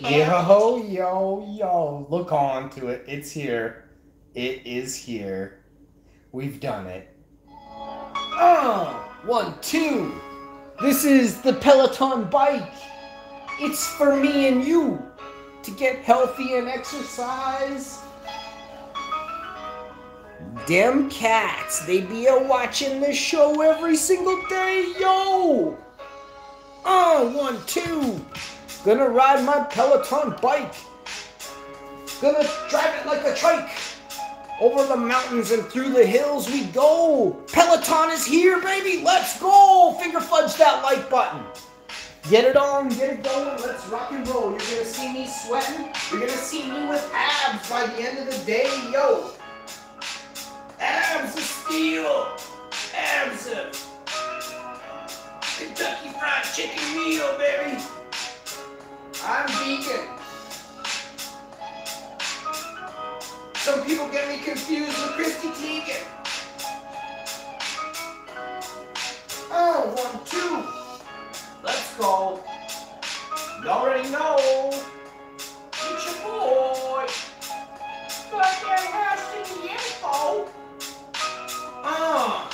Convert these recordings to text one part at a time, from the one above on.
Yo, yo, yo. Look on to it. It's here. It is here. We've done it. Ah, one, two. This is the Peloton bike. It's for me and you to get healthy and exercise. Them cats, they be a watching this show every single day, yo. Oh, one, two. Gonna ride my Peloton bike. Gonna drive it like a trike. Over the mountains and through the hills we go. Peloton is here, baby. Let's go. Finger fudge that like button. Get it on, get it going. Let's rock and roll. You're gonna see me sweating. You're gonna see me with abs by the end of the day, yo. Abs of steel. Abs of Kentucky Fried Chicken meal, baby. I'm vegan. Some people get me confused with Chrissy Teigen. Oh, one, two. Let's go. You already know. It's your boy. But there has to be info. Uh,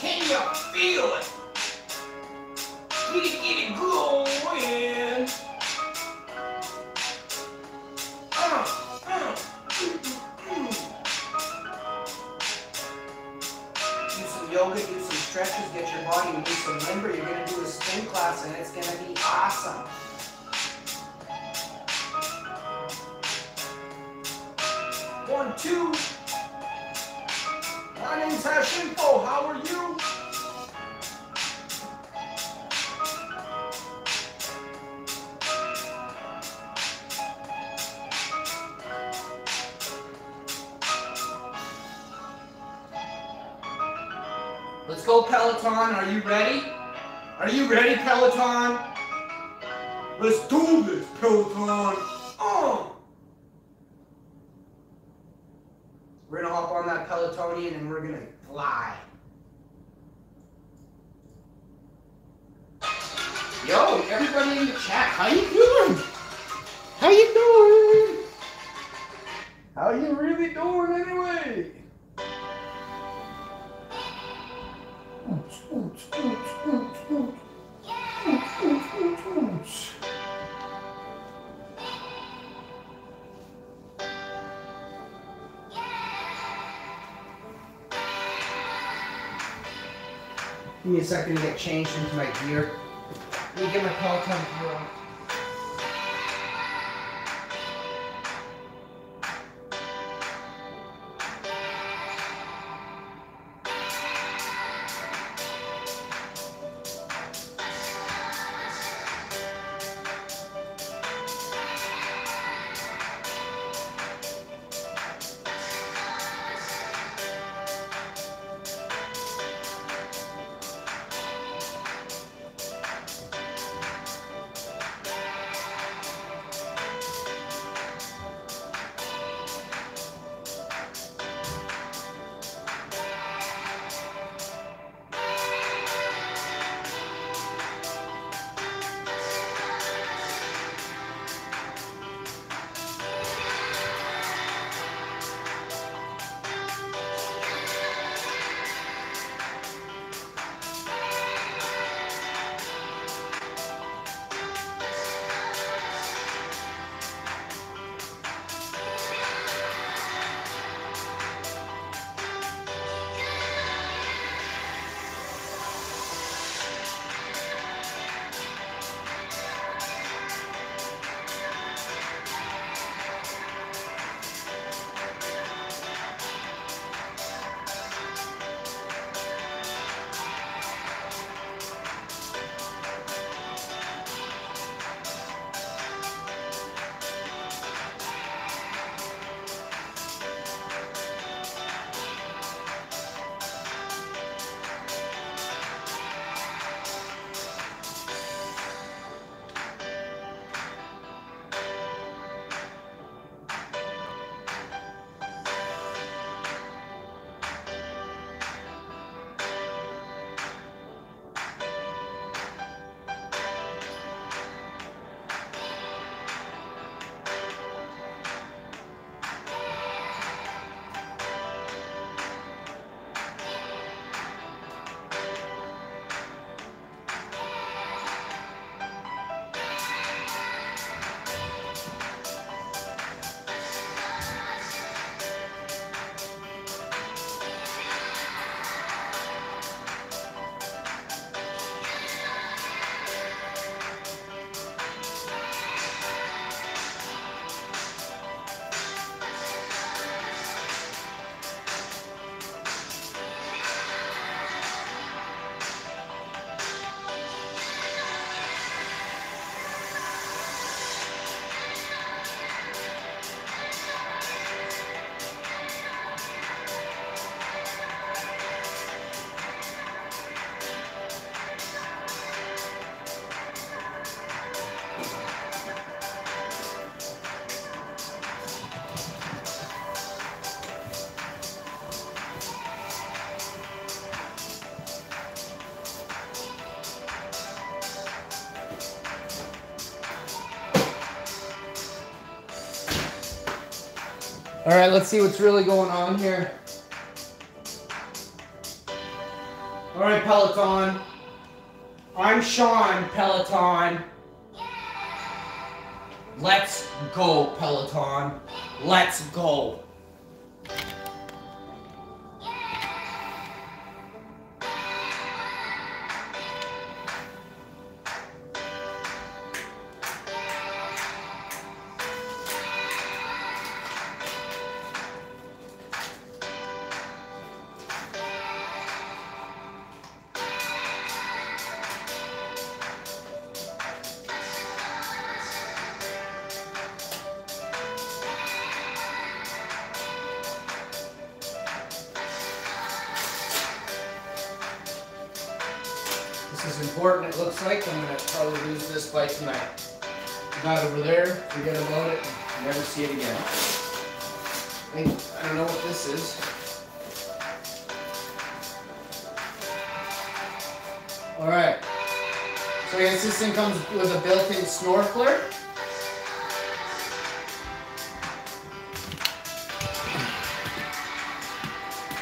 can you feel it? Get it, get it going. Yoga, do some stretches, get your body nice and limber. You're gonna do a spin class and it's gonna be awesome. One, two. My name's Hash Info. How are you? Go, Peloton. Are you ready? Are you ready, Peloton? Let's do this, Peloton. Oh! We're gonna hop on that Pelotonian and we're gonna fly. Yo, everybody in the chat, how you me a second to get changed into my gear. Let me get my Peloton gear All right, let's see what's really going on here. All right, Peloton. I'm Sean Peloton. Let's go, Peloton. Let's go.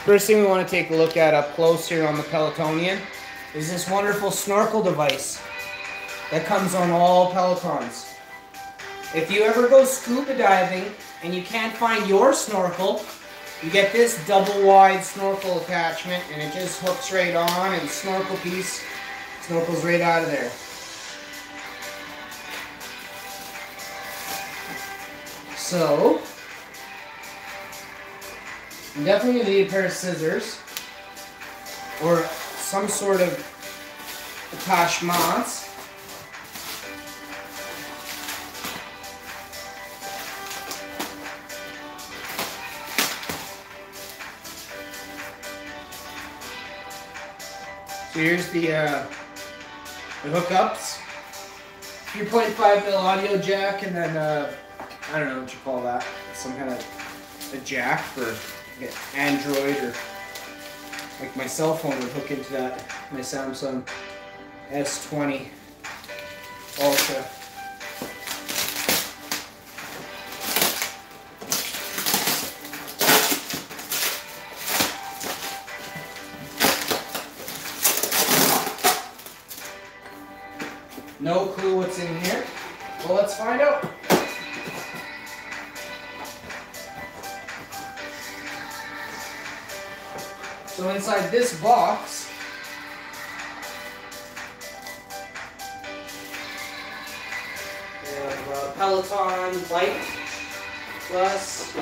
First thing we want to take a look at up close here on the Pelotonian is this wonderful snorkel device that comes on all Pelotons. If you ever go scuba diving and you can't find your snorkel, you get this double wide snorkel attachment and it just hooks right on and snorkel piece snorkels right out of there. So, definitely need a pair of scissors or some sort of attachments. So here's the, uh, the hookups. 3.5 mil audio jack and then uh, I don't know what you call that. Some kind of a jack for Android or like my cell phone would hook into that, my Samsung S20 Ultra. No clue what's in here. Well, let's find out. So inside this box, we have a Peloton bike plus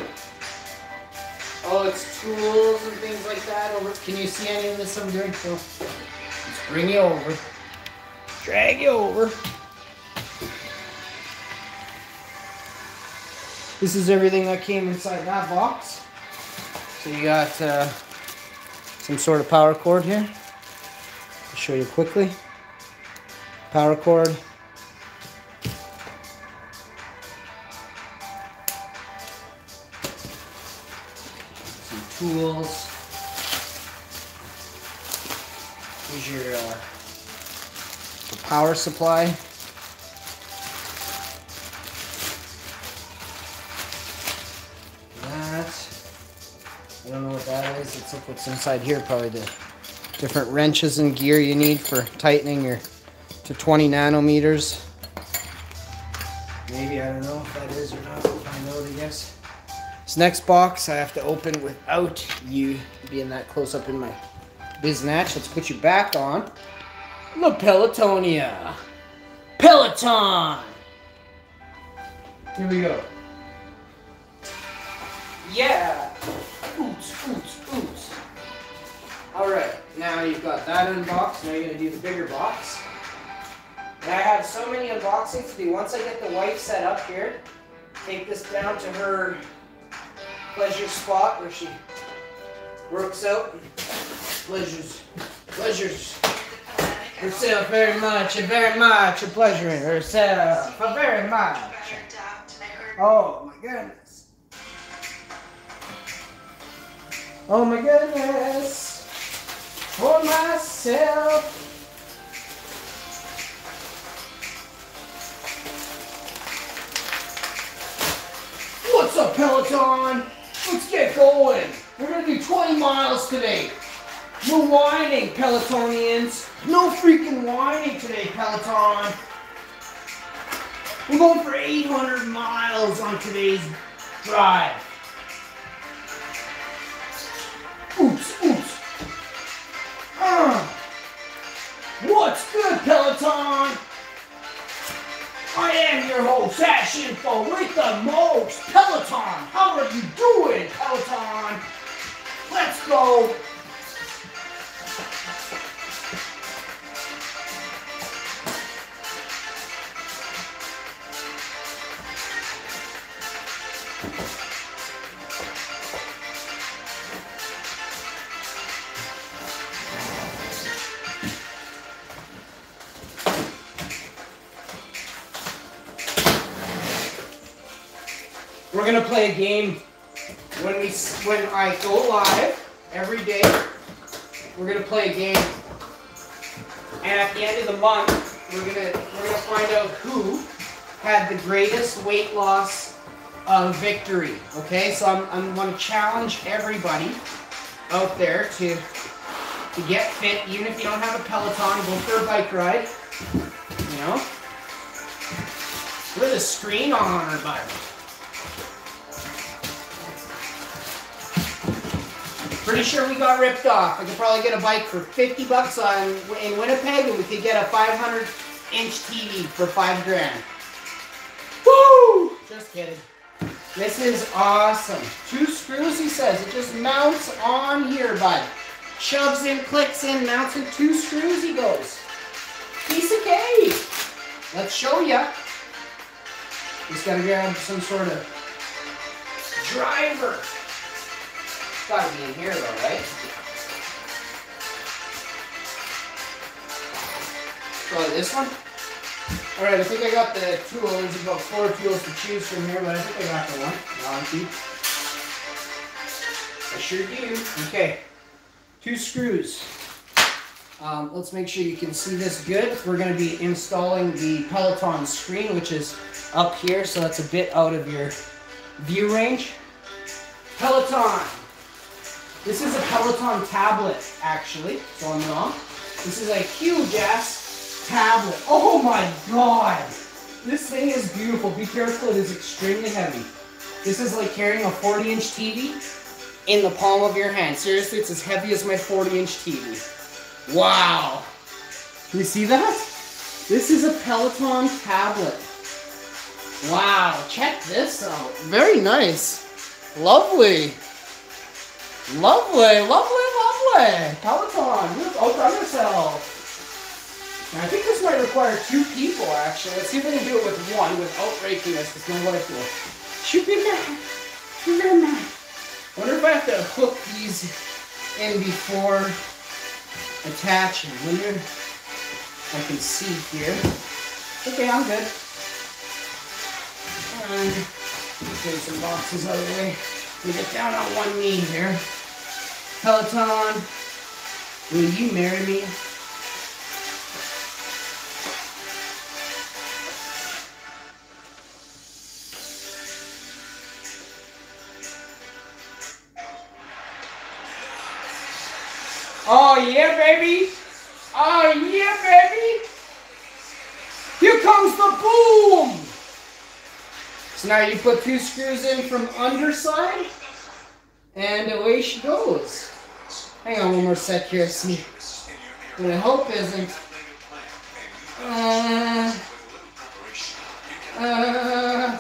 oh it's tools and things like that over can you see any of this I'm doing? So let's bring you over. Drag you over. This is everything that came inside that box. So you got uh, some sort of power cord here. I'll show you quickly. Power cord. Some tools. Here's your uh, power supply. What's inside here, probably the different wrenches and gear you need for tightening your to 20 nanometers. Maybe, I don't know if that is or not. I know, I guess. This next box I have to open without you being that close up in my biznatch. Let's put you back on. The Pelotonia. Peloton! Here we go. Yeah! Alright, now you've got that unboxed. Now you're to do the bigger box. And I have so many unboxings to do. Once I get the wife set up here, take this down to her pleasure spot where she works out. Pleasures, pleasures herself very much and very much a pleasure in herself. Very much. Oh my goodness. Oh my goodness, for myself. What's up, Peloton? Let's get going. We're gonna do 20 miles today. No whining, Pelotonians. No freaking whining today, Peloton. We're going for 800 miles on today's drive. Peloton? I am your host, Ash Info, with the most. Peloton, how are you doing, Peloton? Let's go. When I go live every day. We're gonna play a game, and at the end of the month, we're gonna we're gonna find out who had the greatest weight loss uh, victory. Okay, so I'm I'm gonna challenge everybody out there to to get fit, even if you don't have a Peloton, go for a bike ride. You know, with a screen on our bike. Pretty sure we got ripped off. I could probably get a bike for 50 bucks on in Winnipeg, and we could get a 500 inch TV for five grand. Woo! Just kidding. This is awesome. Two screws, he says. It just mounts on here, bud. Shoves in, clicks in, mounts in two screws, he goes. Piece of cake. Let's show ya. Just gotta grab some sort of driver. It's gotta be in here though, right? Probably this one? Alright, I think I got the tool. There's about four tools to choose from here, but I think I got the one. Donkey. I sure do. Okay. Two screws. Um, let's make sure you can see this good. We're going to be installing the Peloton screen, which is up here, so that's a bit out of your view range. Peloton. This is a Peloton tablet, actually, so I'm wrong. This is a huge ass tablet. Oh my god! This thing is beautiful. Be careful, it is extremely heavy. This is like carrying a 40 inch TV in the palm of your hand. Seriously, it's as heavy as my 40 inch TV. Wow! You see that? This is a Peloton tablet. Wow, check this out. Very nice. Lovely. Lovely, lovely, lovely. Peloton, you outdone yourself. Now, I think this might require two people, actually. Let's see if we can do it with one without breaking this, because my wife will shoot me. I wonder if I have to hook these in before attaching. If I can see here. Okay, I'm good. And get some boxes out of the way. We get down on one knee here. Peloton, will you marry me? So now you put two screws in from underside, and away she goes. Hang on one more sec here, see. What I hope isn't. Uh, uh,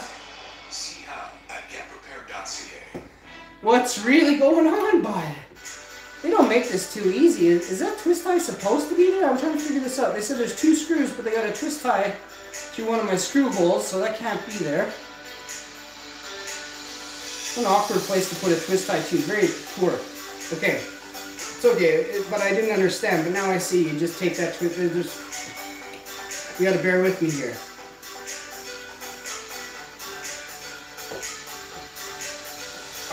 what's really going on by it? They don't make this too easy. Is, is that twist tie supposed to be there? I'm trying to figure this out. They said there's two screws, but they got a twist tie to one of my screw holes, so that can't be there. An awkward place to put a twist tie too. Very poor. Okay. It's okay, but I didn't understand. But now I see. You just take that twist. You got to bear with me here.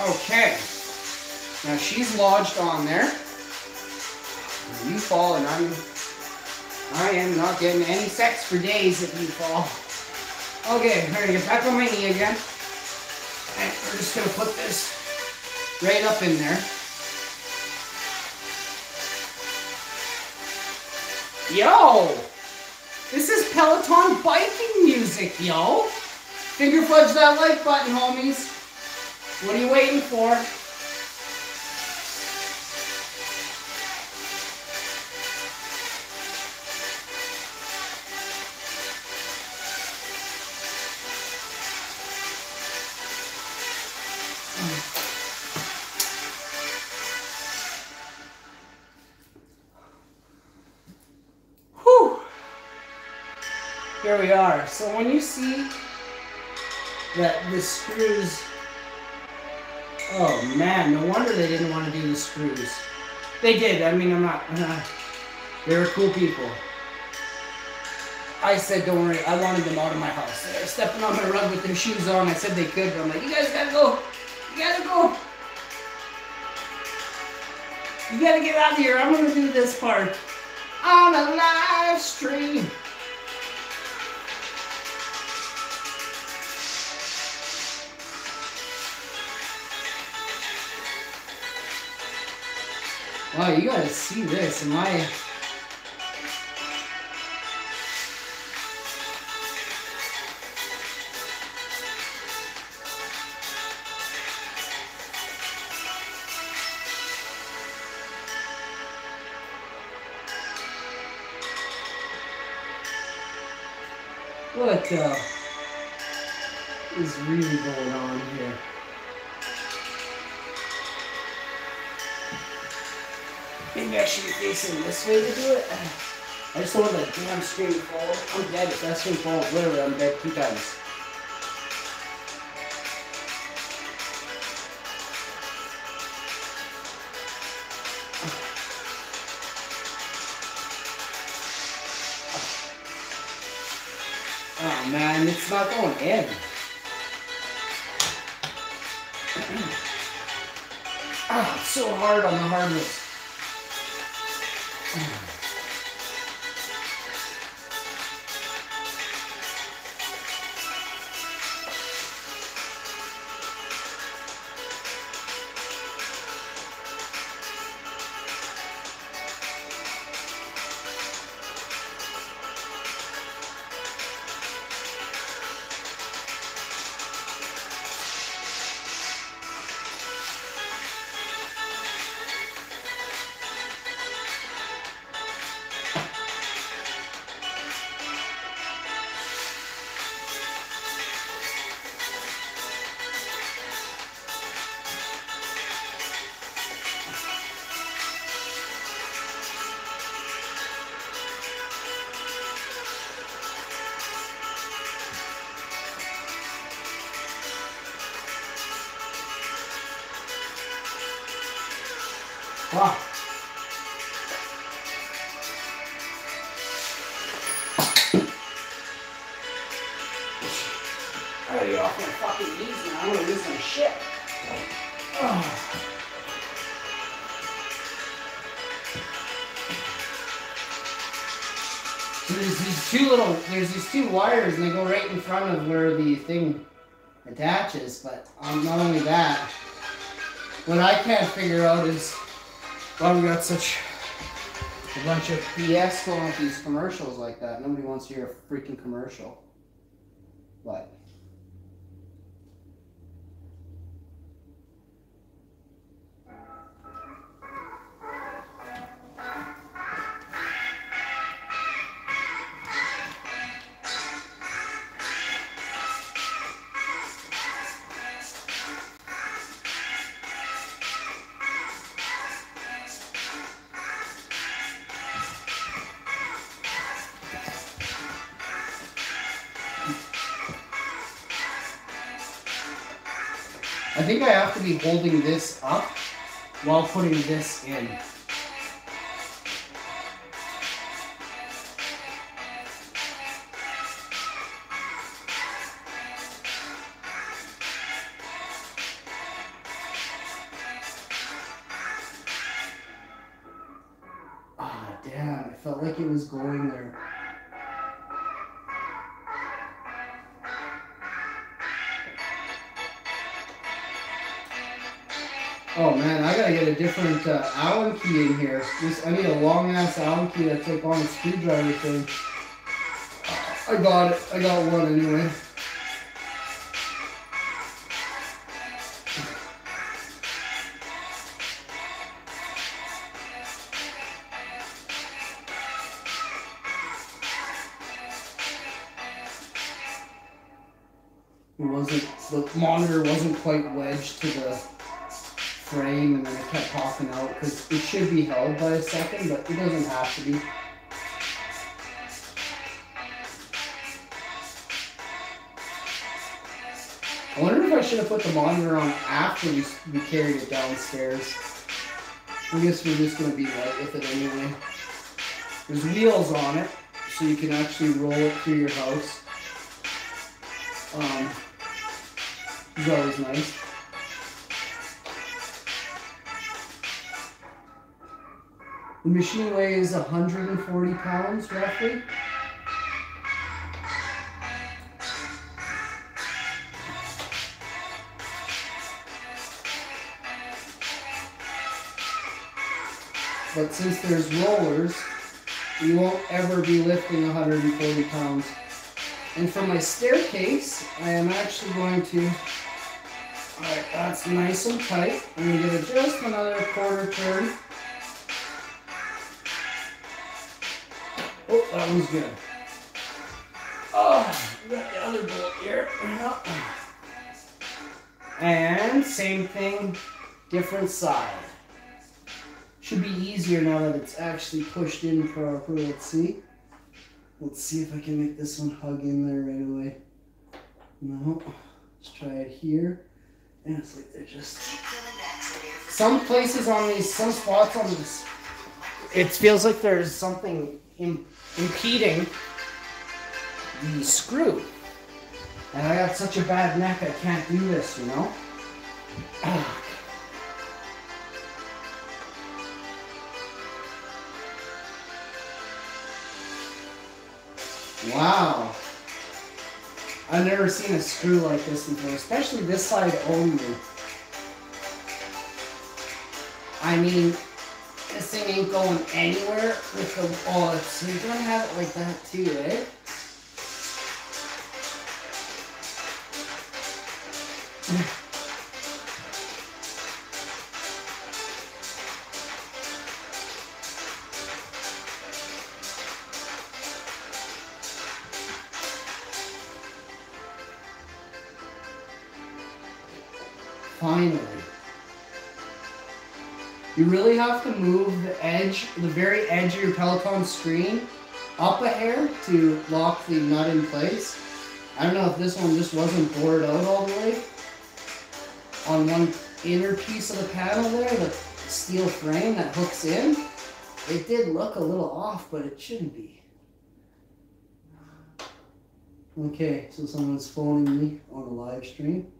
Okay. Now she's lodged on there. You fall and I'm I am not getting any sex for days if you fall. Okay, I'm gonna get back on my knee again. And we're just gonna put this right up in there. Yo! This is Peloton biking music, yo! Finger fudge that like button, homies. What are you waiting for? Are. So when you see that the screws, oh man, no wonder they didn't want to do the screws. They did, I mean, I'm not, uh, they were cool people. I said, don't worry, I wanted them out of my house. They were stepping on my rug with their shoes on. I said they could, but I'm like, you guys gotta go. You gotta go. You gotta get out of here. I'm gonna do this part on a live stream. Wow, you gotta see this. I... What uh, is really going on here? Maybe I should be facing this way to do it. I just want the damn screen to fall. I'm dead if that screen falls. Literally, I'm dead two times. Oh man, it's not going in. ah, it's so hard on the hardness. Two wires and they go right in front of where the thing attaches, but um, not only that, what I can't figure out is why we got such a bunch of BS going with these commercials like that. Nobody wants to hear a freaking commercial. Holding this up while putting this in. Ah, damn, I felt like it was going there. Oh man, I gotta get a different uh, Allen key in here. This, I need a long ass Allen key that's like on the screwdriver thing. I got it. I got one anyway. It wasn't the monitor wasn't quite wedged to the frame and then it kept popping out because it should be held by a second, but it doesn't have to be. I wonder if I should have put the monitor on after we, carried it downstairs. I guess we're just gonna be light with it anyway. There's wheels on it, so you can actually roll it through your house. Um, it's always nice. The machine weighs 140 pounds roughly. But since there's rollers, you won't ever be lifting 140 pounds. And for my staircase, I am actually going to, alright, that's nice and tight. I'm to give it just another quarter turn. That was good. Oh, oh got the other bolt here. Uh-huh. And same thing, different side. Should be easier now that it's actually pushed in properly. Let's see. Let's see if I can make this one hug in there right away. No. Let's try it here. And it's like they're just some places on these, some spots on this. It feels like there's something Im- impeding the screw. And I got such a bad neck, I can't do this, you know? Wow. I've never seen a screw like this before, especially this side only. I mean, this thing ain't going anywhere with the, oh, so you're gonna have it like that too, eh? Finally. You really have to move the edge, the very edge of your Peloton screen up a hair to lock the nut in place. I don't know if this one just wasn't bored out all the way. On one inner piece of the panel there, the steel frame that hooks in, it did look a little off, but it shouldn't be. Okay, so someone's phoning me on a live stream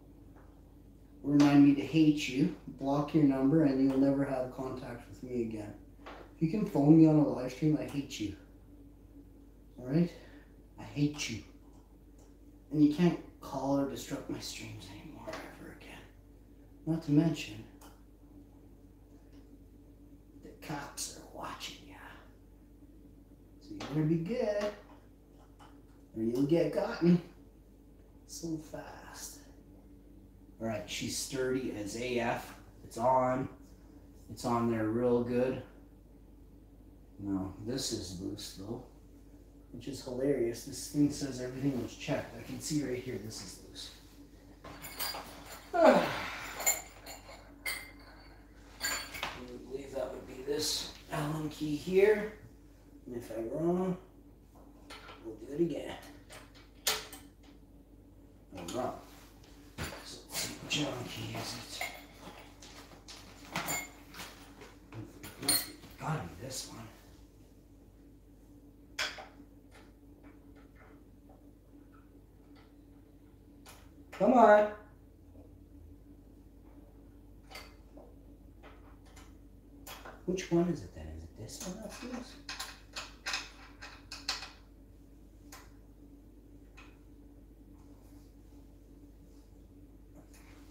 remind me to hate you, block your number, and you'll never have contact with me again. If you can phone me on a live stream, I hate you. Alright? I hate you. And you can't call or disrupt my streams anymore ever again. Not to mention, the cops are watching ya. So you better be good, or you'll get gotten so fast. All right, she's sturdy as AF. It's on. It's on there real good. No, this is loose though, which is hilarious. This thing says everything was checked. I can see right here, this is loose. I believe that would be this Allen key here. And if I'm wrong, we'll do it again. I'm wrong junky is it? Gotta be this one. Come on. Which one is it then? Is it this one that feels?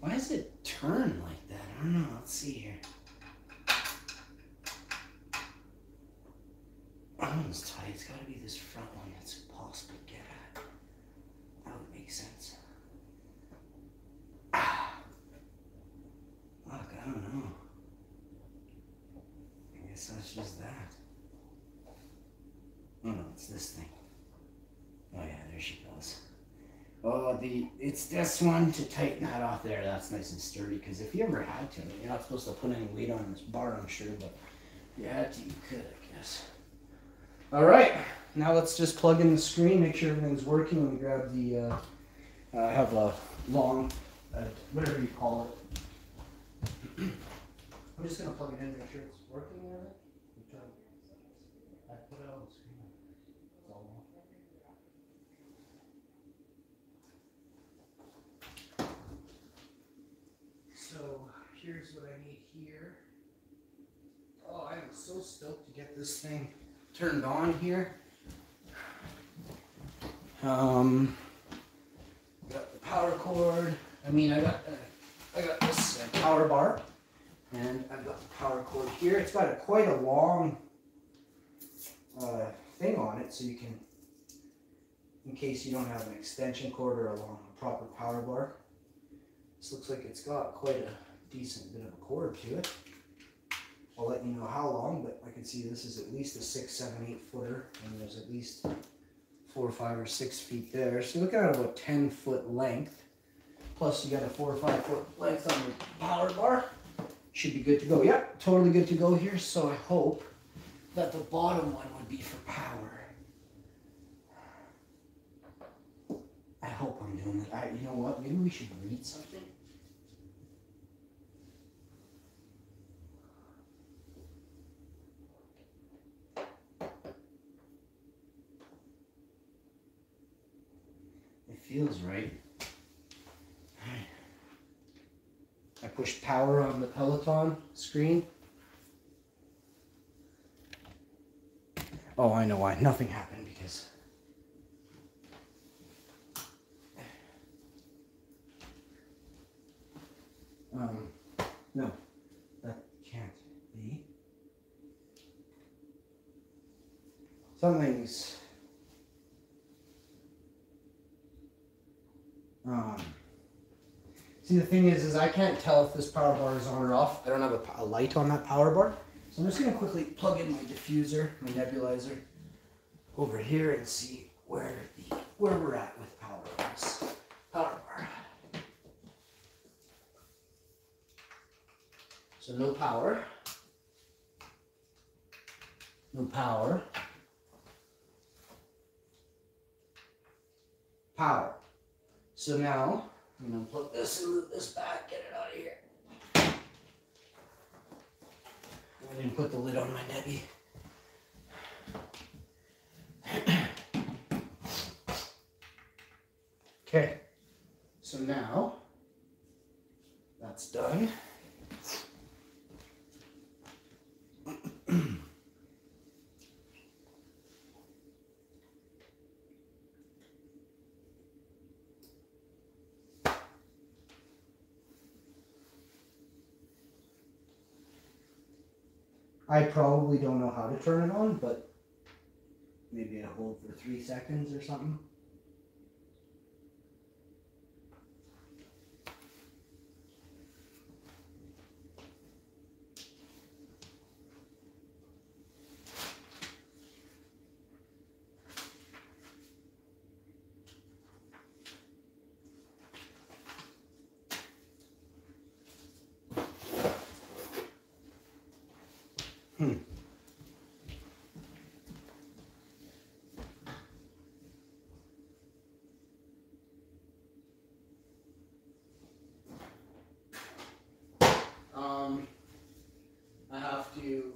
Why does it turn like that? I don't know. Let's see here. That one's tight. It's got to be this front one that's impossible to get at. That would make sense. Ah. Look, I don't know. I guess that's just that. Oh no, it's this thing. Oh yeah, there she goes. Oh, the it's this one to tighten that off there. That's nice and sturdy. Because if you ever had to, you're not supposed to put any weight on this bar, I'm sure, but if you could, I guess. All right, now let's just plug in the screen, make sure everything's working. Me grab the. Uh, I have a long, uh, whatever you call it. I'm just gonna plug it in, make sure it's working. and. I put it on the screen. It's all on. So here's what I need here. Oh, I am so stoked to get this thing turned on here. Um, got the power cord. I mean, I got uh, I got this uh, power bar, and I've got the power cord here. It's got a, quite a long uh, thing on it, so you can, in case you don't have an extension cord or a long proper power bar. This looks like it's got quite a decent bit of a cord to it. I'll let you know how long, but I can see this is at least a six, seven, eight footer, and there's at least four, or five, or six feet there. So look at about 10 foot length. Plus you got a four or five foot length on your power bar. Should be good to go. Yep, totally good to go here. So I hope that the bottom one would be for power. I hope I'm doing it. I, you know what? Maybe we should read something. It feels right. Alright. I push power on the Peloton screen. Oh, I know why. Nothing happened because. Um, no, that can't be. Something's. Um, see, the thing is, is I can't tell if this power bar is on or off. I don't have a, a light on that power bar. So I'm just gonna quickly plug in my diffuser, my nebulizer, over here and see where the where we're at with power bars. Power bar. So no power. No power. Power. So now I'm gonna plug this into this back, get it out of here. I didn't put the lid on my Nebby. Okay, so now that's done. I probably don't know how to turn it on, but maybe I hold for three seconds or something. Um, I have to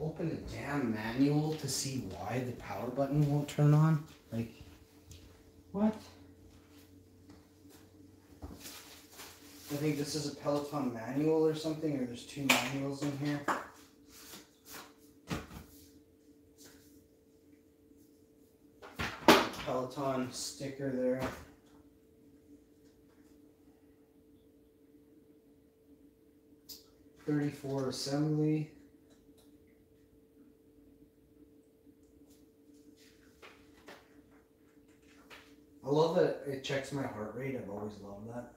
open the damn manual to see why the power button won't turn on. Like, what? I think this is a Peloton manual or something, or there's two manuals in here. Peloton sticker there. 34 assembly. I love that it checks my heart rate. I've always loved that.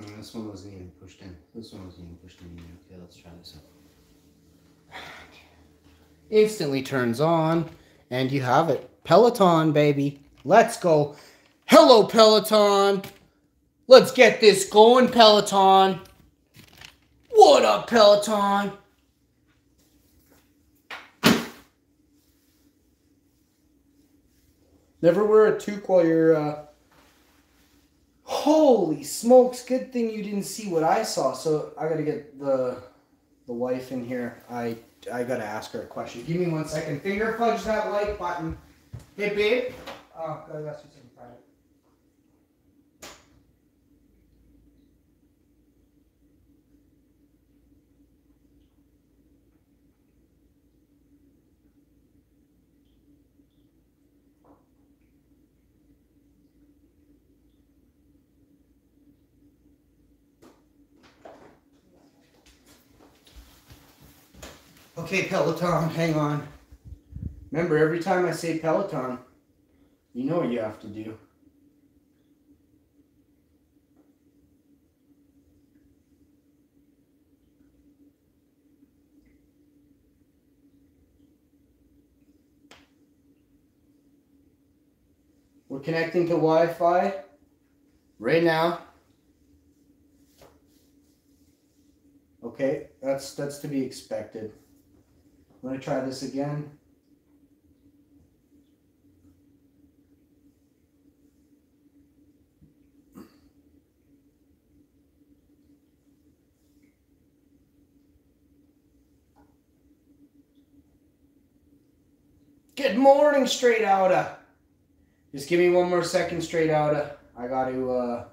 Mm, this one wasn't even pushed in. This one wasn't even pushed in. Okay, let's try this out. Instantly turns on, and you have it. Peloton, baby. Let's go. Hello, Peloton. Let's get this going, Peloton. What up, Peloton? Never wear a toque while you're. Uh... Holy smokes! Good thing you didn't see what I saw. So I gotta get the the wife in here. I I gotta ask her a question. Give me one second. Finger fudge that like button. Hey babe. Oh, gotta ask you something private. Okay, Peloton, hang on. Remember, every time I say Peloton, you know what you have to do. We're connecting to Wi-Fi right now. Okay, that's that's to be expected. I'm going to try this again. Good morning, straight outa. Just give me one more second, straight outa. I got to, uh,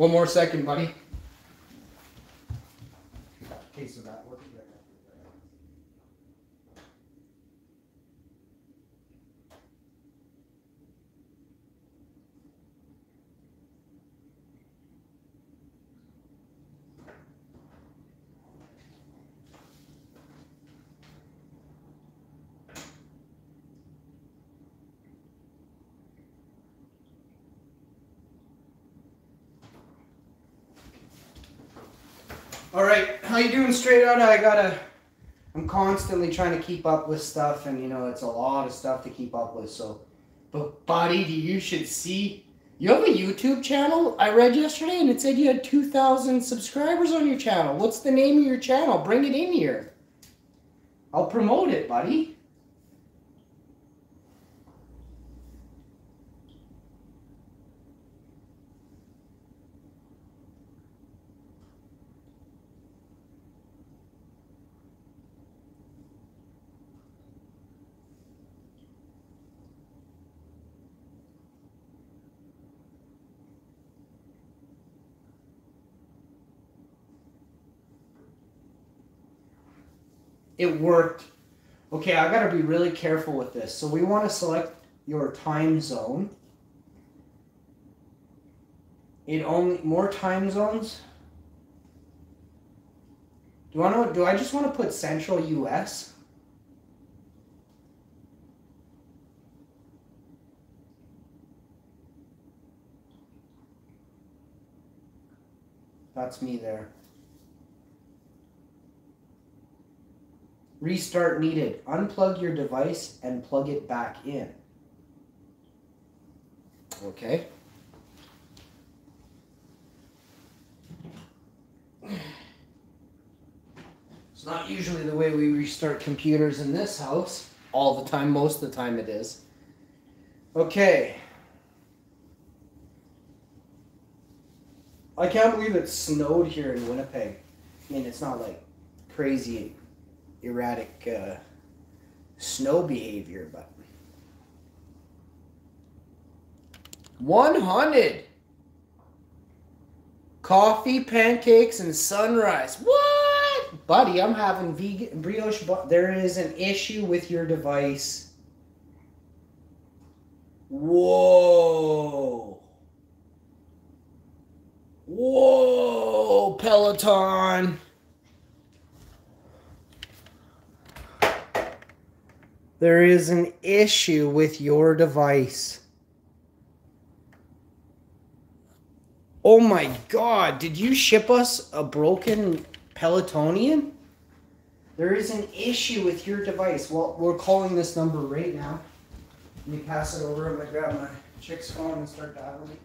One more second, buddy. That. All right, how you doing straight out? I gotta, I'm constantly trying to keep up with stuff and you know, it's a lot of stuff to keep up with. So, but buddy, you should see, you have a YouTube channel? I read yesterday and it said you had 2,000 subscribers on your channel. What's the name of your channel? Bring it in here. I'll promote it, buddy. it worked. Okay, I gotta be really careful with this. So we wanna select your time zone. It only, more time zones. Do I, know, do I just wanna put central US? That's me there. Restart needed. Unplug your device and plug it back in. Okay. It's not usually the way we restart computers in this house. All the time, most of the time it is. Okay. I can't believe it snowed here in Winnipeg. I mean, it's not like crazy, erratic uh, snow behavior, but. 100! Coffee, pancakes, and sunrise. What? Buddy, I'm having vegan brioche. But there is an issue with your device. Whoa. Whoa, Peloton. There is an issue with your device. Oh my god, did you ship us a broken Pelotonian? There is an issue with your device. Well, we're calling this number right now. Let me pass it over. I'm gonna grab my chick's phone and start dialing.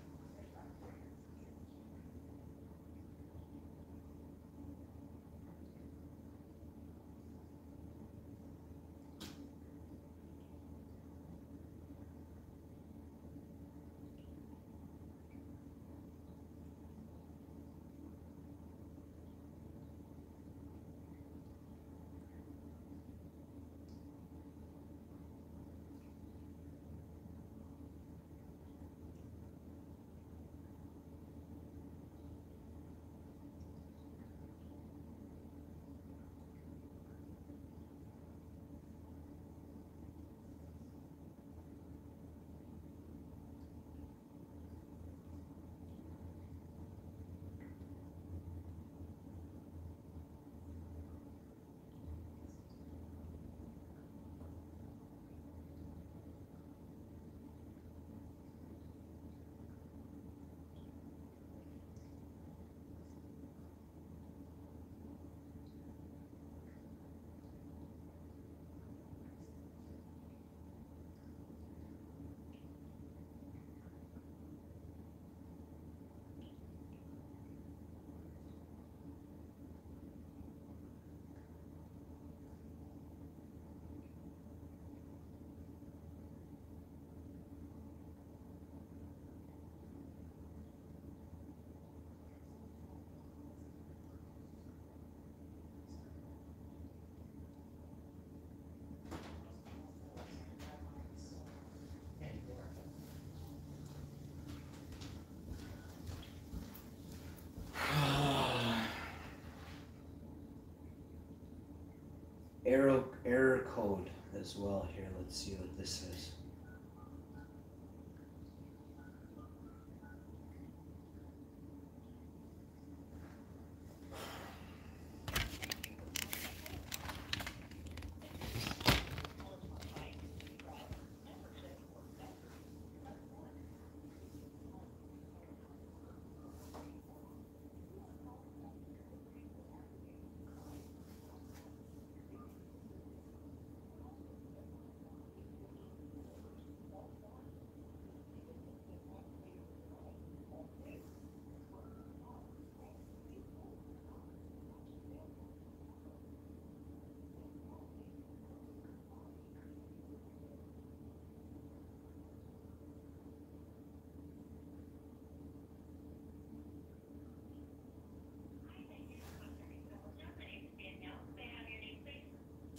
Error, error code as well here. Let's see what this is.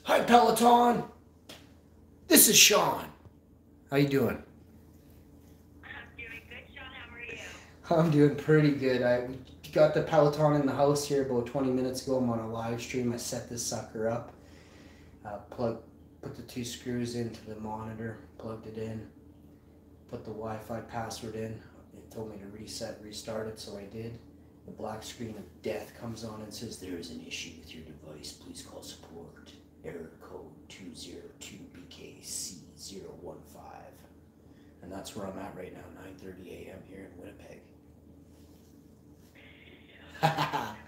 Hi Peloton. This is Sean. How you doing? I'm doing good, Sean. How are you? I'm doing pretty good. I got the Peloton in the house here about 20 minutes ago. I'm on a live stream. I set this sucker up. Uh, plug, put the two screws into the monitor. Plugged it in. Put the Wi-Fi password in. It told me to reset, restart it, so I did. The black screen of death comes on and says there is an issue with your device. Please call support. Error code 202BKC015. And that's where I'm at right now, 9:30 a.m. here in Winnipeg.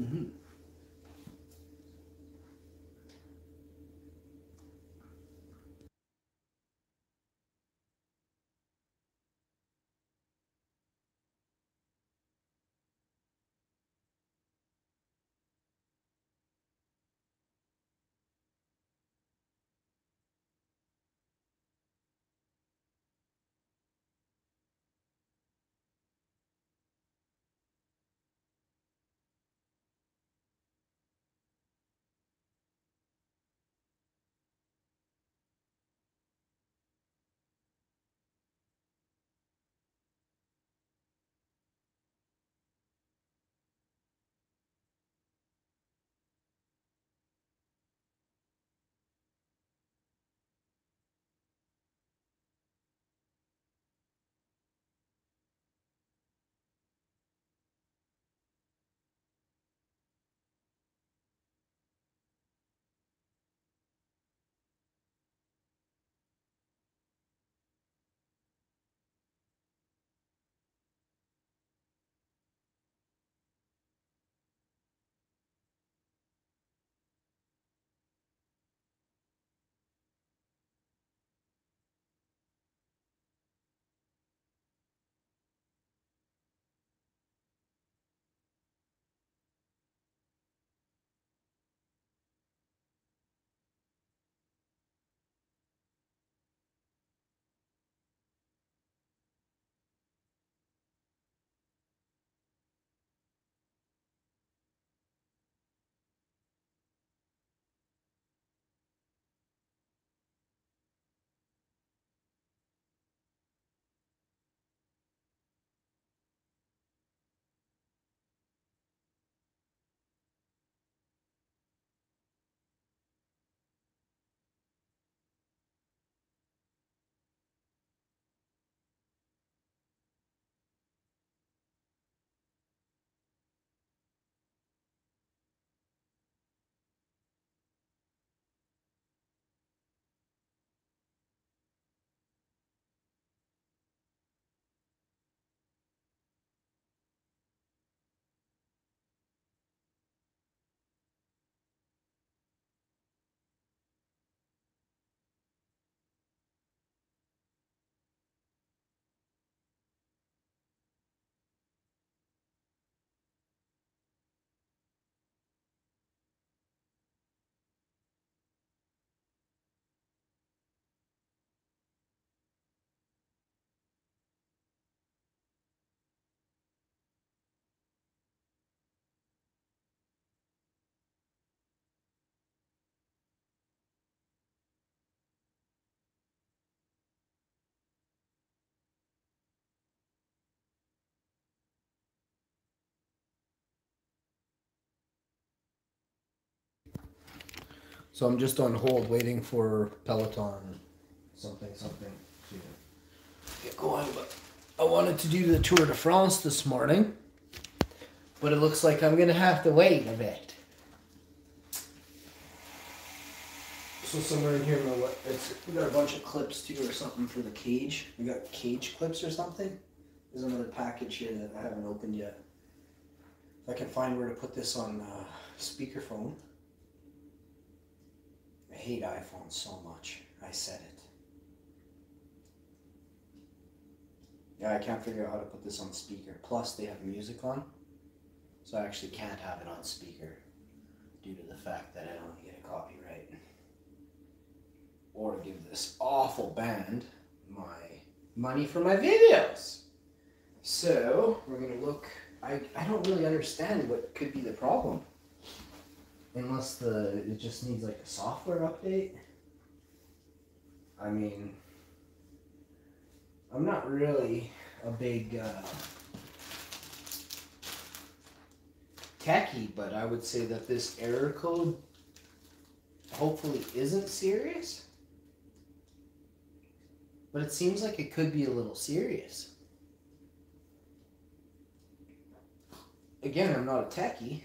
Mm-hmm. So I'm just on hold waiting for Peloton something something to get going. But I wanted to do the Tour de France this morning, but it looks like I'm gonna have to wait a bit. So somewhere in here, we got a bunch of clips too, or something for the cage. We got cage clips or something. There's another package here that I haven't opened yet. If I can find where to put this on uh, speakerphone. I hate iPhones so much. I said it. Yeah, I can't figure out how to put this on speaker. Plus, they have music on, so I actually can't have it on speaker due to the fact that I don't want to get a copyright or give this awful band my money for my videos. So we're gonna look. I, I don't really understand what could be the problem. Unless the it just needs like a software update. I mean, I'm not really a big uh, techie, but I would say that this error code hopefully isn't serious. But it seems like it could be a little serious. Again, I'm not a techie,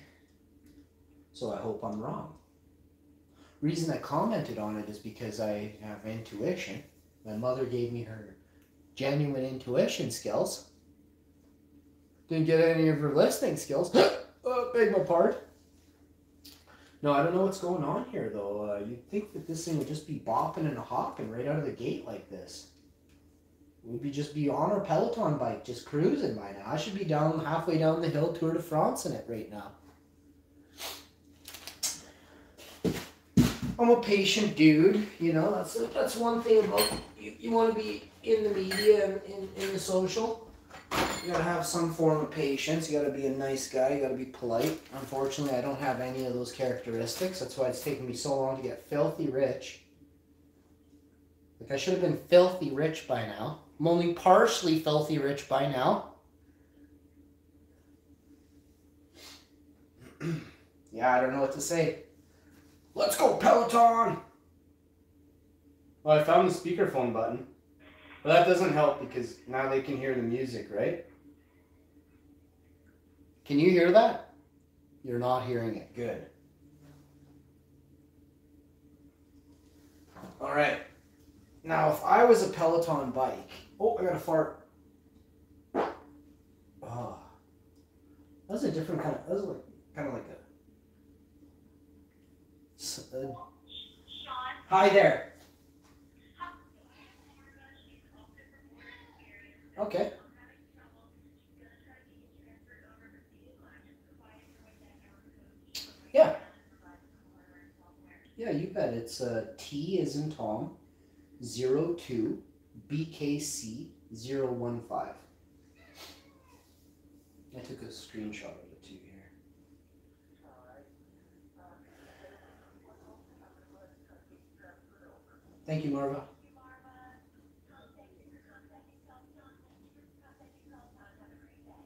so I hope I'm wrong. Reason I commented on it is because I have intuition. My mother gave me her genuine intuition skills. Didn't get any of her listening skills. oh, beg my pardon. No, I don't know what's going on here though. Uh, you'd think that this thing would just be bopping and hopping right out of the gate like this. We'd be just be on our Peloton bike, just cruising by now. I should be down halfway down the hill Tour de France in it right now. I'm a patient dude, you know. That's that's one thing about you. You want to be in the media and in, in the social. You gotta have some form of patience. You gotta be a nice guy. You gotta be polite. Unfortunately, I don't have any of those characteristics. That's why it's taken me so long to get filthy rich. Like I should have been filthy rich by now. I'm only partially filthy rich by now. yeah, I don't know what to say. Let's go, Peloton! Well, I found the speakerphone button. But that doesn't help because now they can hear the music, right? Can you hear that? You're not hearing it. Good. All right. Now, if I was a Peloton bike, oh, I got a fart. Oh, that was a different kind of. That was like kind of like a. uh, Hi there. Okay. Yeah. Yeah, you bet. It's uh, T is in Tom, zero two, BKC zero one five. I took a screenshot of it too here. Thank you, Marva.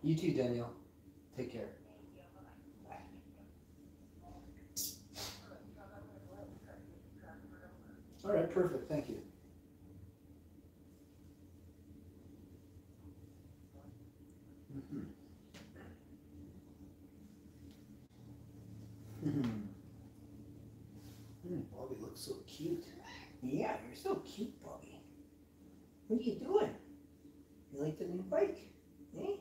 You too, Danielle. Take care. All right, perfect. Thank you. Mhm. Mhm. Mm, Bobby looks so cute. Yeah, you're so cute, Bobby. What are you doing? You like the new bike? Eh?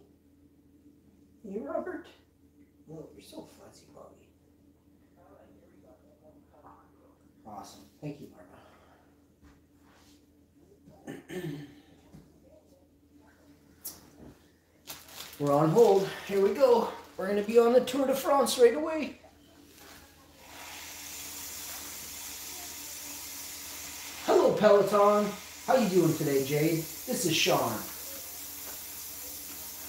You, Robert? Oh, you're so fuzzy, Bobby. Awesome. Thank you, Marva. We're on hold. Here we go. We're going to be on the Tour de France right away. Hello, Peloton. How you doing today, Jade? This is Sean.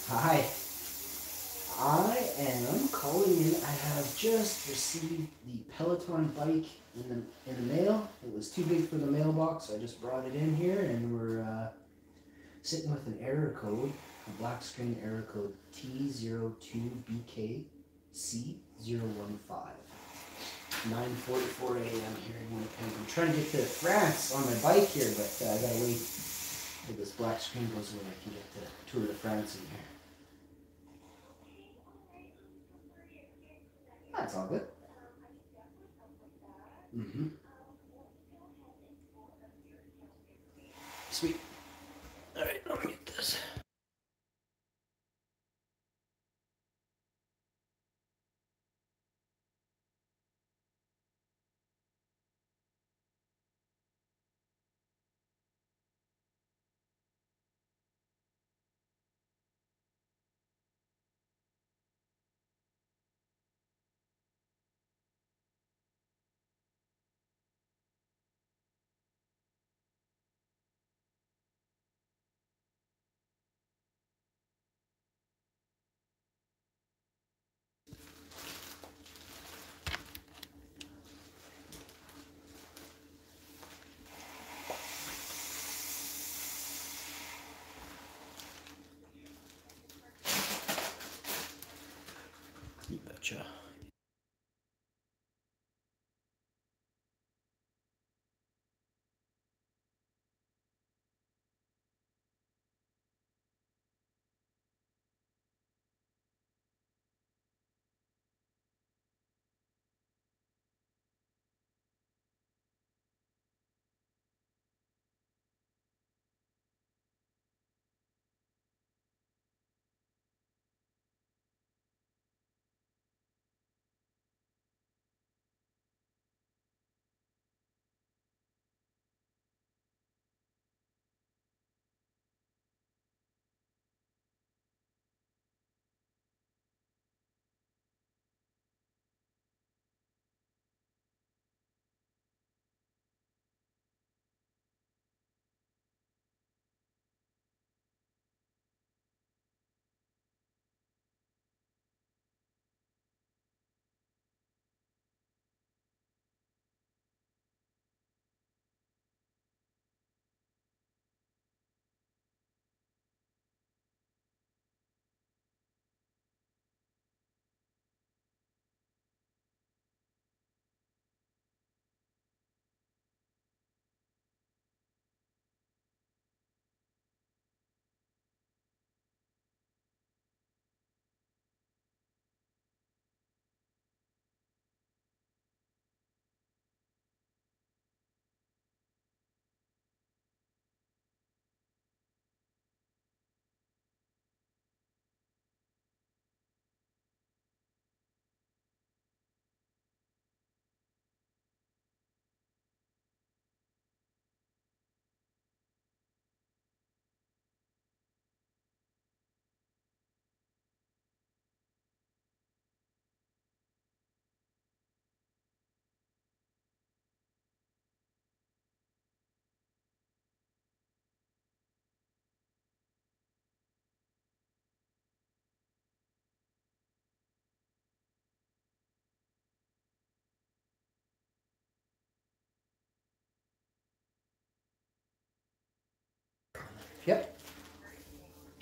Hi. I am calling in. I have just received the Peloton bike in the in the mail. It was too big for the mailbox, so I just brought it in here, and we're uh, sitting with an error code, a black screen error code T02BKC015. 9:44 a.m. here in Winnipeg. I'm trying to get to France on my bike here, but uh, I gotta wait till this black screen goes away. I can get to Tour de France in here. That's all good. Mm-hmm. Sweet. All right, let me get this.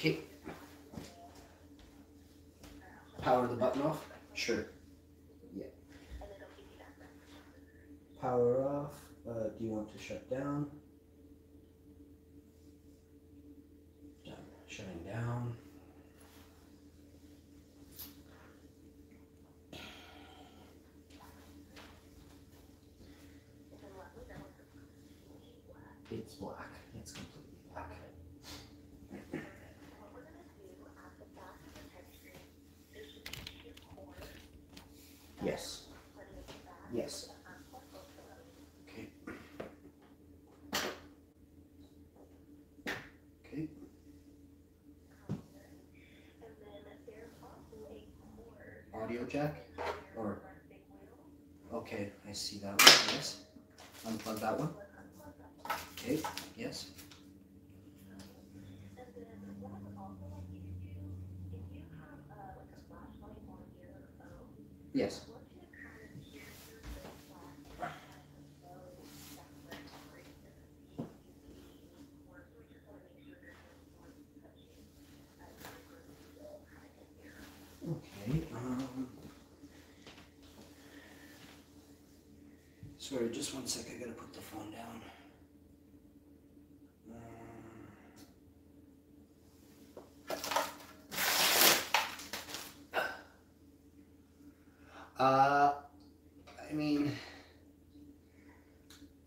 Okay. Power the button off? Sure. Yeah. Power off. Uh, do you want to shut down? Done. Shutting down. It's black. It's completely black. Yes. Yes. Okay. Okay. Audio jack? Or okay, I see that one. Yes. Unplug that one. Okay. Yes. Yes. Okay. Um, sorry, just one sec. I gotta put the phone down. Uh, I mean,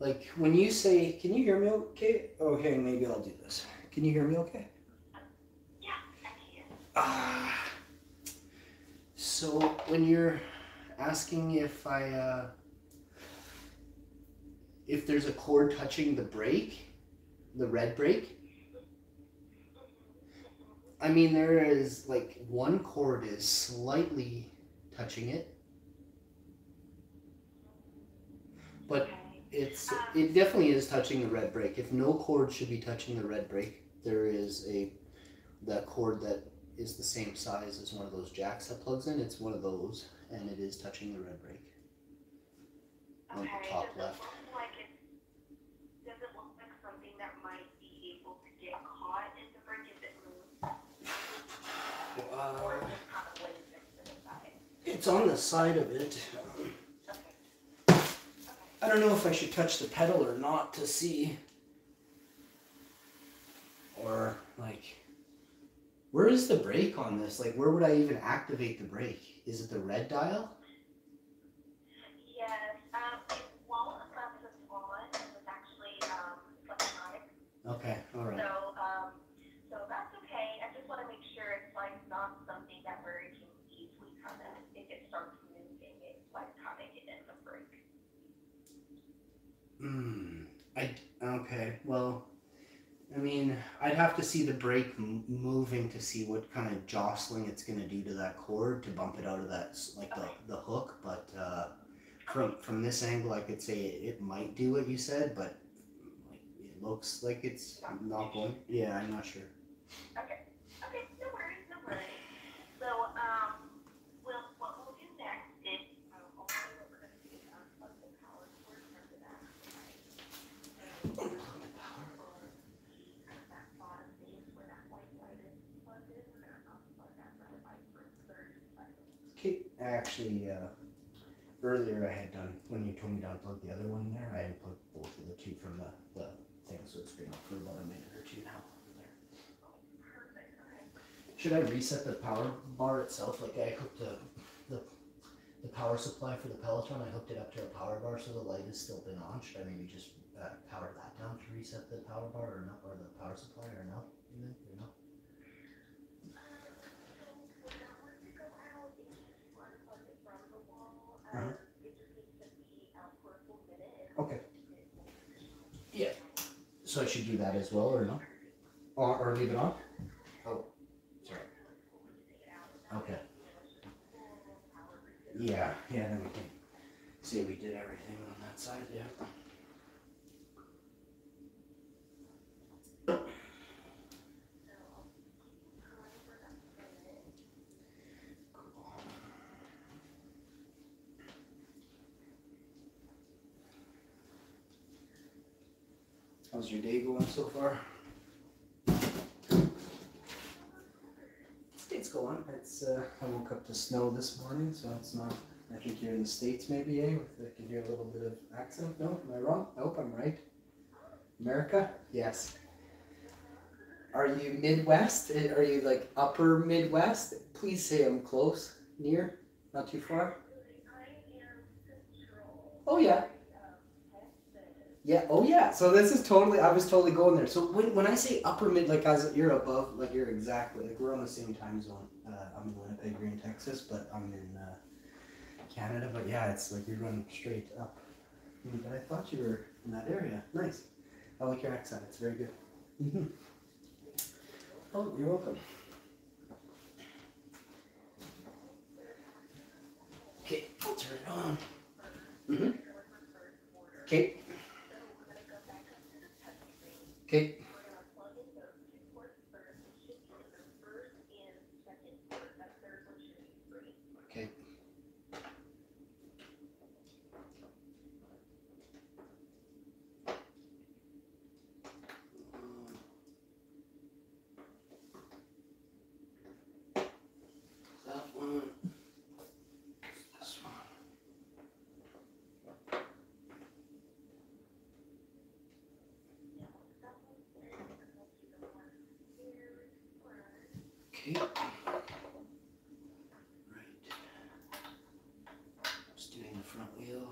like when you say, "Can you hear me?" Okay. Okay, maybe I'll do this. Can you hear me? Okay. Yeah, I can. Ah. So when you're asking if I uh, if there's a cord touching the brake, the red brake, I mean there is like one cord is slightly touching it, but it's um, it definitely is touching the red brake. If no cord should be touching the red brake, there is a that cord that is the same size as one of those jacks that plugs in. It's one of those, and it is touching the red brake on the top left. It look like it, does it look like something that might be able to get caught in the brake if it moves? Or Uh, is it kind of lays next to the side? it's on the side of it. I don't know if I should touch the pedal or not to see. Or like, where is the brake on this? Like, where would I even activate the brake? Is it the red dial? Yes, um, it won't unless it's on, it's actually, um, electronic. Okay, all right. So, um, so that's okay. I just want to make sure it's like not something that where it can easily kind of, if it starts moving, it's like kind of hitting the brake. Hmm. I okay. Well, I mean, I'd have to see the brake m- moving to see what kind of jostling it's gonna do to that cord to bump it out of that like the, the hook. But uh, from from this angle, I could say it, it might do what you said, but like it looks like it's not going. Yeah, I'm not sure. Okay, no worries, no worries. So, um, well, what we'll do next is, um, hopefully what we're gonna do is unplug the power cord from the back. Kind of that bottom base where that white light is plugged in, we're gonna unplug that red light for thirty seconds. Okay. Actually, uh, earlier I had done when you told me to unplug the other one there. I had unplugged both of the two from the the thing, so it's been for about a minute or two now. Should I reset the power bar itself? Like I hooked the, the the power supply for the Peloton. I hooked it up to a power bar, so the light has still been on. Should I maybe just uh, power that down to reset the power bar, or not, or the power supply, or no? You think, or? When that were to go out, if you unplug it from the wall, Uh-huh. um, it just needs to be out for a Okay. Yeah. So I should do that as well, or no? Or, or leave it on? Oh, sorry. Okay. Yeah, yeah. Then we can see we did everything on that side. Yeah. How's your day going so far? It's going. It's uh, I woke up to snow this morning, so it's not. I think you're in the states, maybe, eh? With, I can hear a little bit of accent. No, am I wrong? Nope, I'm right. America? Yes. Are you Midwest? Are you like upper Midwest? Please say I'm close, near, not too far. Oh yeah. Yeah. Oh yeah. So this is totally. I was totally going there. So when, when I say upper mid, like as you're above, like you're exactly like we're on the same time zone. Uh, I'm in Winnipeg, you're in Texas, but I'm in uh, Canada. But yeah, it's like you're running straight up. Mm, But I thought you were in that area. Nice. I like your accent. It's very good. hmm Oh, you're welcome. Okay, I'll turn it on. hmm Okay. Okay. Okay. That one. This one. Okay. Right. Just doing the front wheel.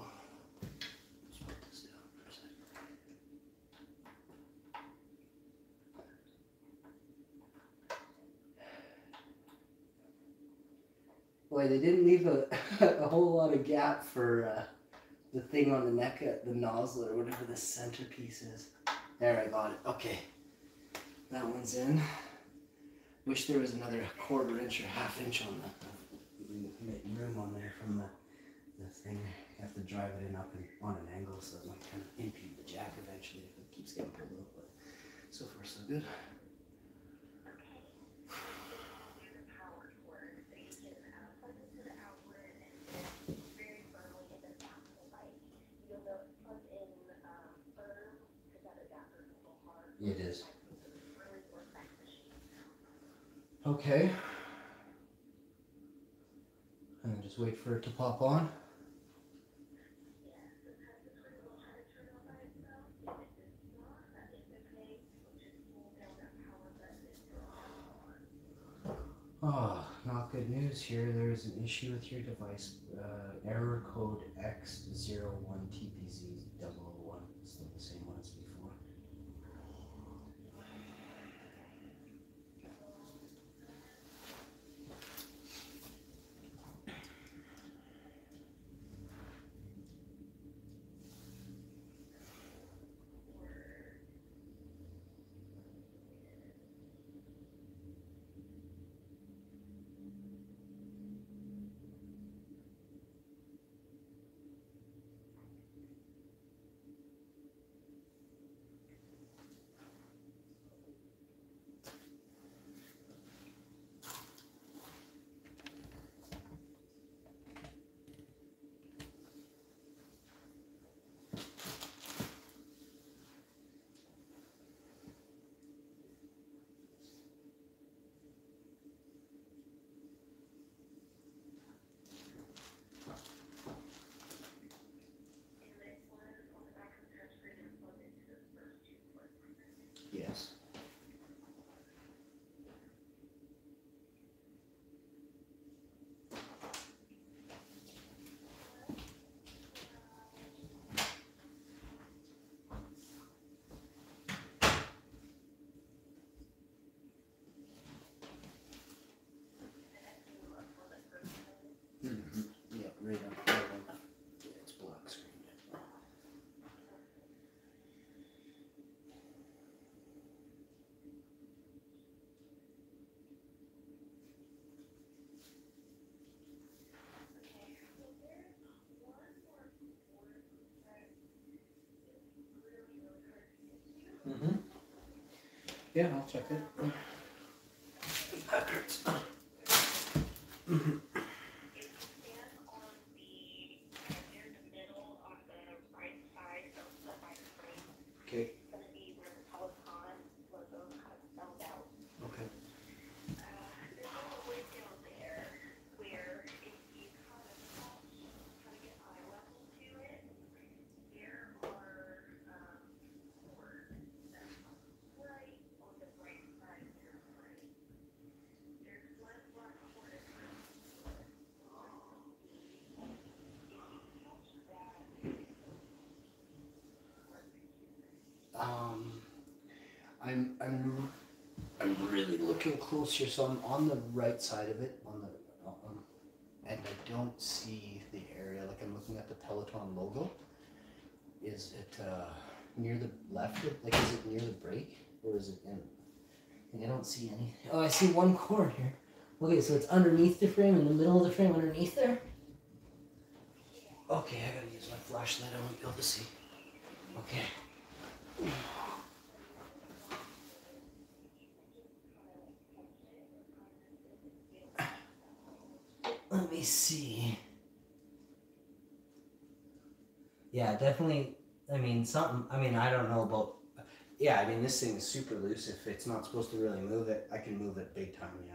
Let's put this down for a second. Boy, they didn't leave a, a whole lot of gap for uh, the thing on the neck, uh, the nozzle or whatever the centerpiece is. There, I got it. Okay. That one's in. Wish there was another quarter inch or half inch on the, room on there from the, the thing. You have to drive it in up and on an angle so it might kind of impede the jack eventually if it keeps getting pulled up. But so far so good. It is. Okay. And then just wait for it to pop on. Oh, not good news here. There is an issue with your device. Uh, error code X01TPZ001. Still the same one Yeah, I'll check it. That hurts. Okay. Okay. I'm I'm I'm really looking close here, so I'm on the right side of it, on the um, and I don't see the area. Like I'm looking at the Peloton logo. Is it uh, near the left? Like is it near the brake or is it in? Like, I don't see any. Oh, I see one cord here. Okay, so it's underneath the frame, in the middle of the frame, underneath there. Okay, I gotta use my flashlight. I won't be able to see. Okay. Let me see. Yeah, definitely. I mean, something. I mean, I don't know about. Yeah, I mean, this thing is super loose. If it's not supposed to really move it, I can move it big time. Yeah.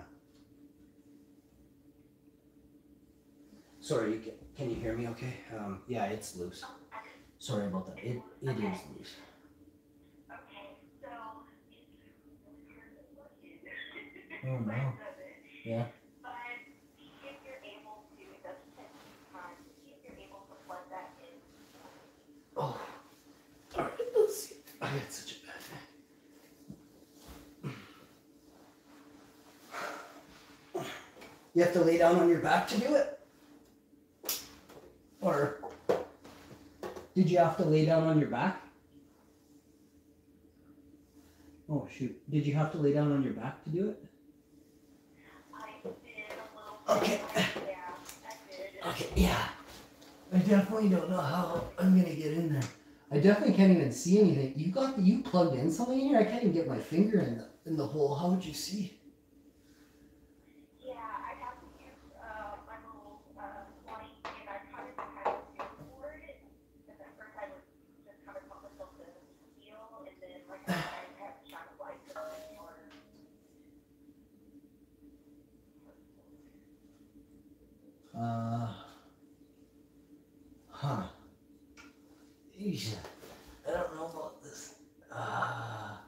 Sorry, can, can you hear me? Okay. Um, yeah, it's loose. Sorry about that. It it is loose. Okay, so it's hard to look in. Oh, no. Right of it. Yeah. But if you're able to, it does take some time, if you're able to plug that in. Oh. All right. Let's see. I got such a bad neck. You have to lay down on your back to do it? Or did you have to lay down on your back? Oh shoot. Did you have to lay down on your back to do it? Okay. Yeah, I did. Okay, yeah. I definitely don't know how I'm gonna get in there. I definitely can't even see anything. You got the, you plugged in something in here? I can't even get my finger in the in the hole. How would you see? Yeah, I have to use, uh, my little, uh, light, and I kind of had to feel for it. And at first I was just kind of taught myself to feel, and then like I said, I had to shine a light to it harder. Uh huh. Eesh. I don't know about this. Ah.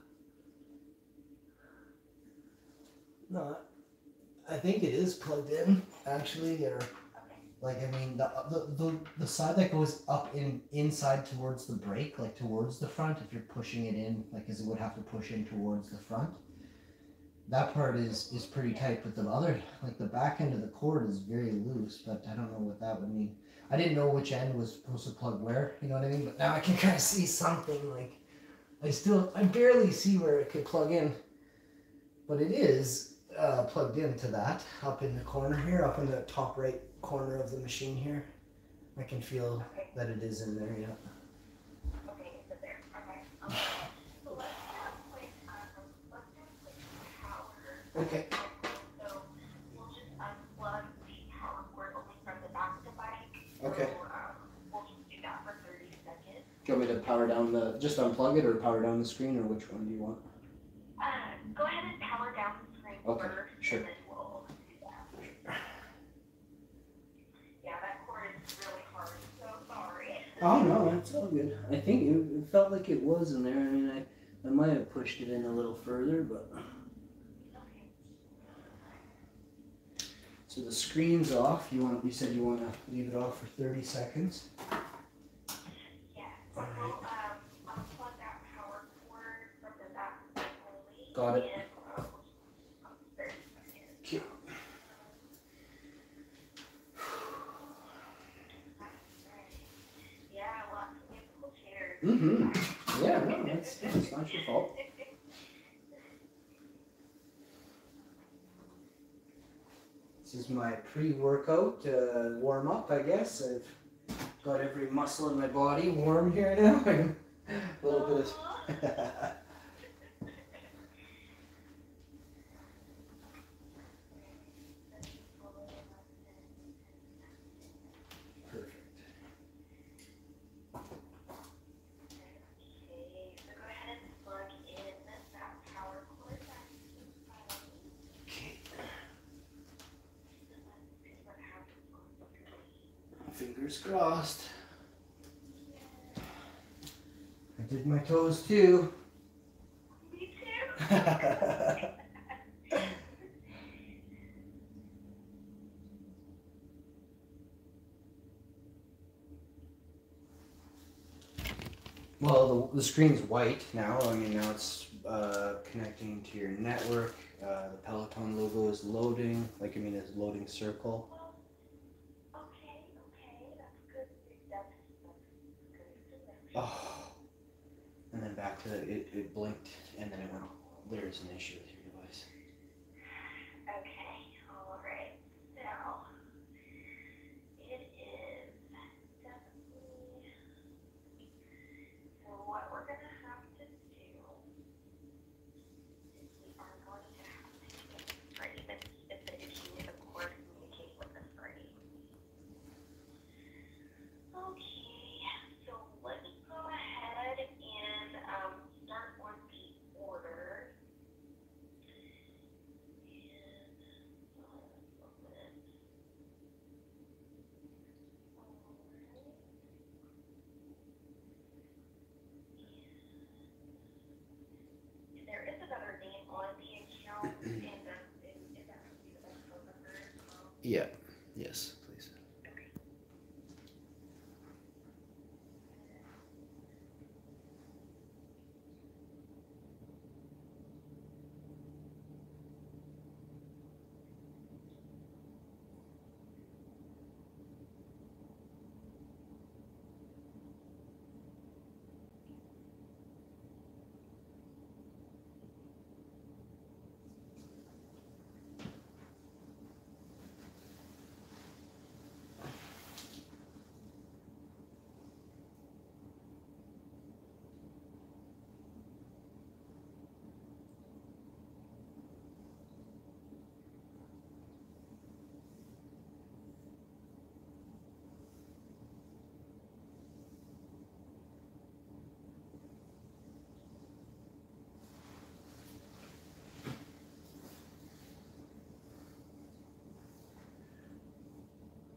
no, I think it is plugged in, actually, or like I mean the, the the the side that goes up in inside towards the brake, like towards the front, if you're pushing it in, like as it would have to push in towards the front. That part is is pretty tight, but the other, like the back end of the cord, is very loose. But I don't know what that would mean. I didn't know which end was supposed to plug where. You know what I mean? But now I can kind of see something. Like I still, I barely see where it could plug in, but it is uh, plugged into that up in the corner here, up in the top right corner of the machine here. I can feel Okay, that it is in there. Yeah. okay, it's in there, okay. Okay. So let's do um, let's do power. Okay. So we'll just unplug the power cord only from the back of the bike. Okay. So, um, we'll just do that for thirty seconds. Do you want me to power down the just unplug it or power down the screen or which one do you want? Uh, go ahead and power down the screen Okay, sure. and then we'll do that. Yeah, that cord is really hard. Oh no, that's all good. I think it, it felt like it was in there. I mean, I I might have pushed it in a little further, but so the screen's off. You want? You said you want to leave it off for thirty seconds. Yeah, so All we'll, um, unplug that power cord from the back only. Got it. And, uh, we'll just, um, thirty seconds. Okay. Yeah, lots of musical chairs. Mm-hmm. Yeah, no, that's that's not your fault. This is my pre-workout uh, warm up, I guess. I've got every muscle in my body warm here now. A little bit of. Fingers crossed. I did my toes too. Me too. well, the, the screen's white now. I mean, now it's uh, connecting to your network. Uh, the Peloton logo is loading, like I mean, it's loading circle. is an issue. Yeah.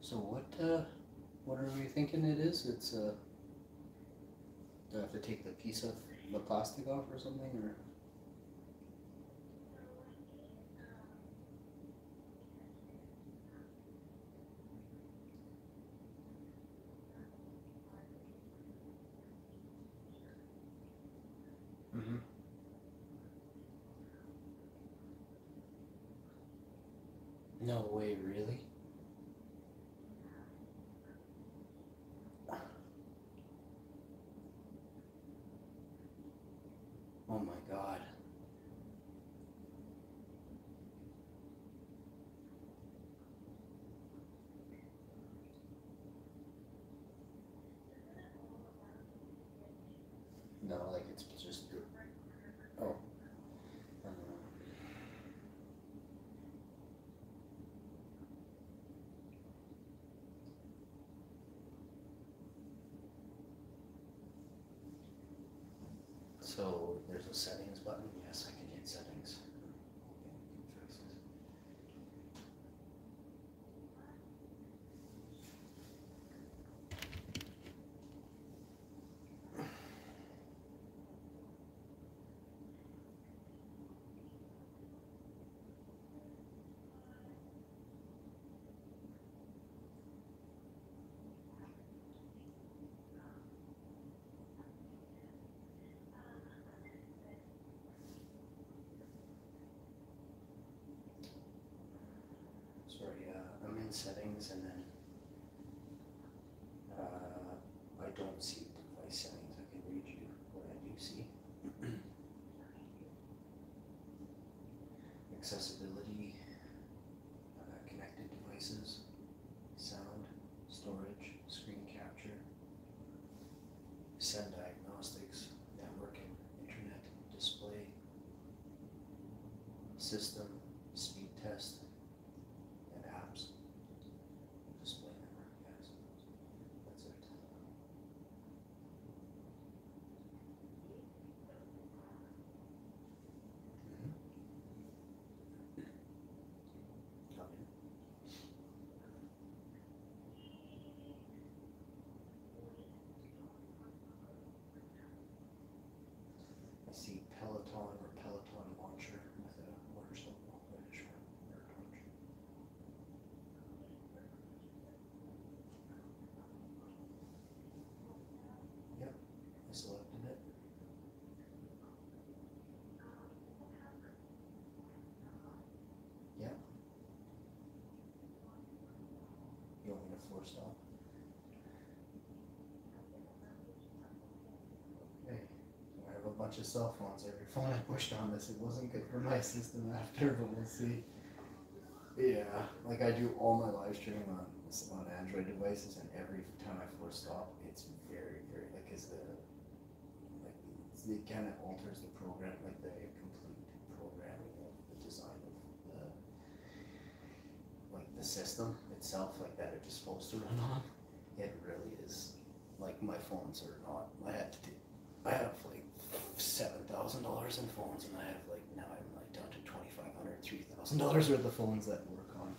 So what uh, what are we thinking it is? It's uh, do I have to take the piece of the plastic off or something or? Mm-hmm. No way, really? So there's a settings button. Yes, I can settings and then uh, I don't see device settings. I can read you what I do see. Accessibility, uh, connected devices, sound, storage, screen capture, send diagnostics, networking, internet, display, system, have a bunch of cell phones. Every phone I pushed on this, it wasn't good for my system after, but we'll see. Yeah, like I do all my live streaming on on Android devices, and every time I force stop, it's very, very like is the like it kind of alters the program, like the complete programming of the design of the system itself, like that it's supposed to run on. It really is like my phones are not. I had to do. I have like seven thousand dollars in phones, and I have like now I'm like down to twenty five hundred, three thousand dollars worth of phones that work on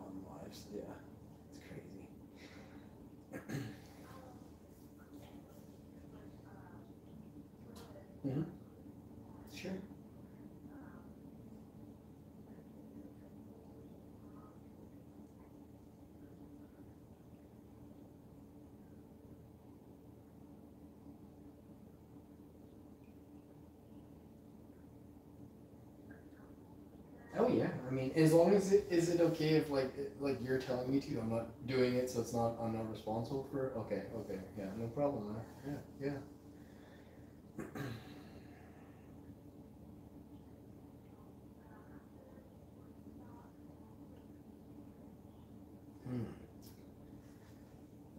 on lives. Yeah, it's crazy. hmm Sure. Oh yeah, I mean, as long as it is it okay if like like you're telling me to, I'm not doing it, so it's not I'm not responsible for. Okay, okay, yeah, no problem there. Yeah, yeah. Hmm.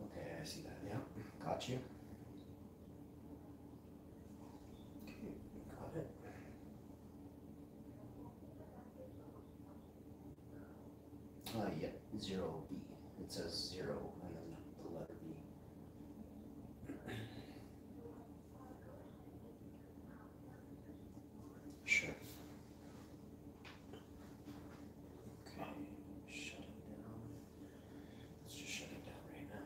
Okay, I see that. Yeah, got you. Okay, got it. Uh, yeah, zero B. It says zero and then the letter B. Sure. Okay, shut it down. Let's just shut it down right now.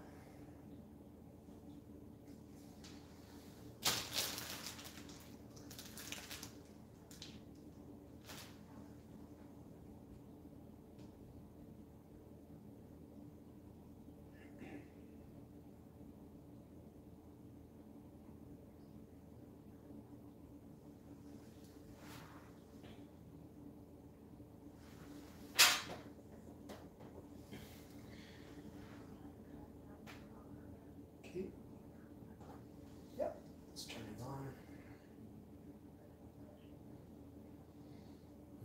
Okay. Yep. Let's turn it on.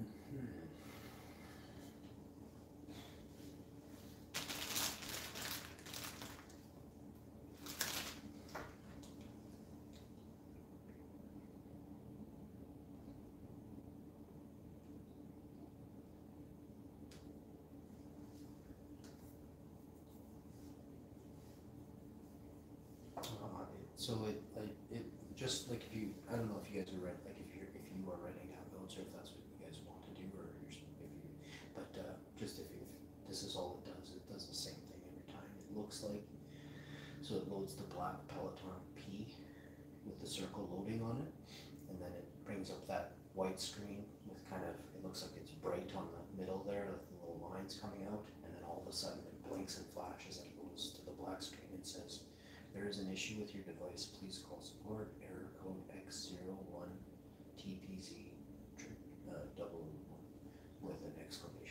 Mhm. Uh, it- so it like it just like if you I don't know if you guys are read like if you're if you are writing down notes or if that's what you guys want to do or if you but uh, just if, if this is all it does it does the same thing every time it looks like. So it loads the black Peloton P with the circle loading on it and then it brings up that white screen with kind of it looks like it's bright on the middle there with the little lines coming out and then all of a sudden it blinks and flashes and goes to the black screen and says there is an issue with your device. Please call support. Error code X01 TPZ uh, double with an exclamation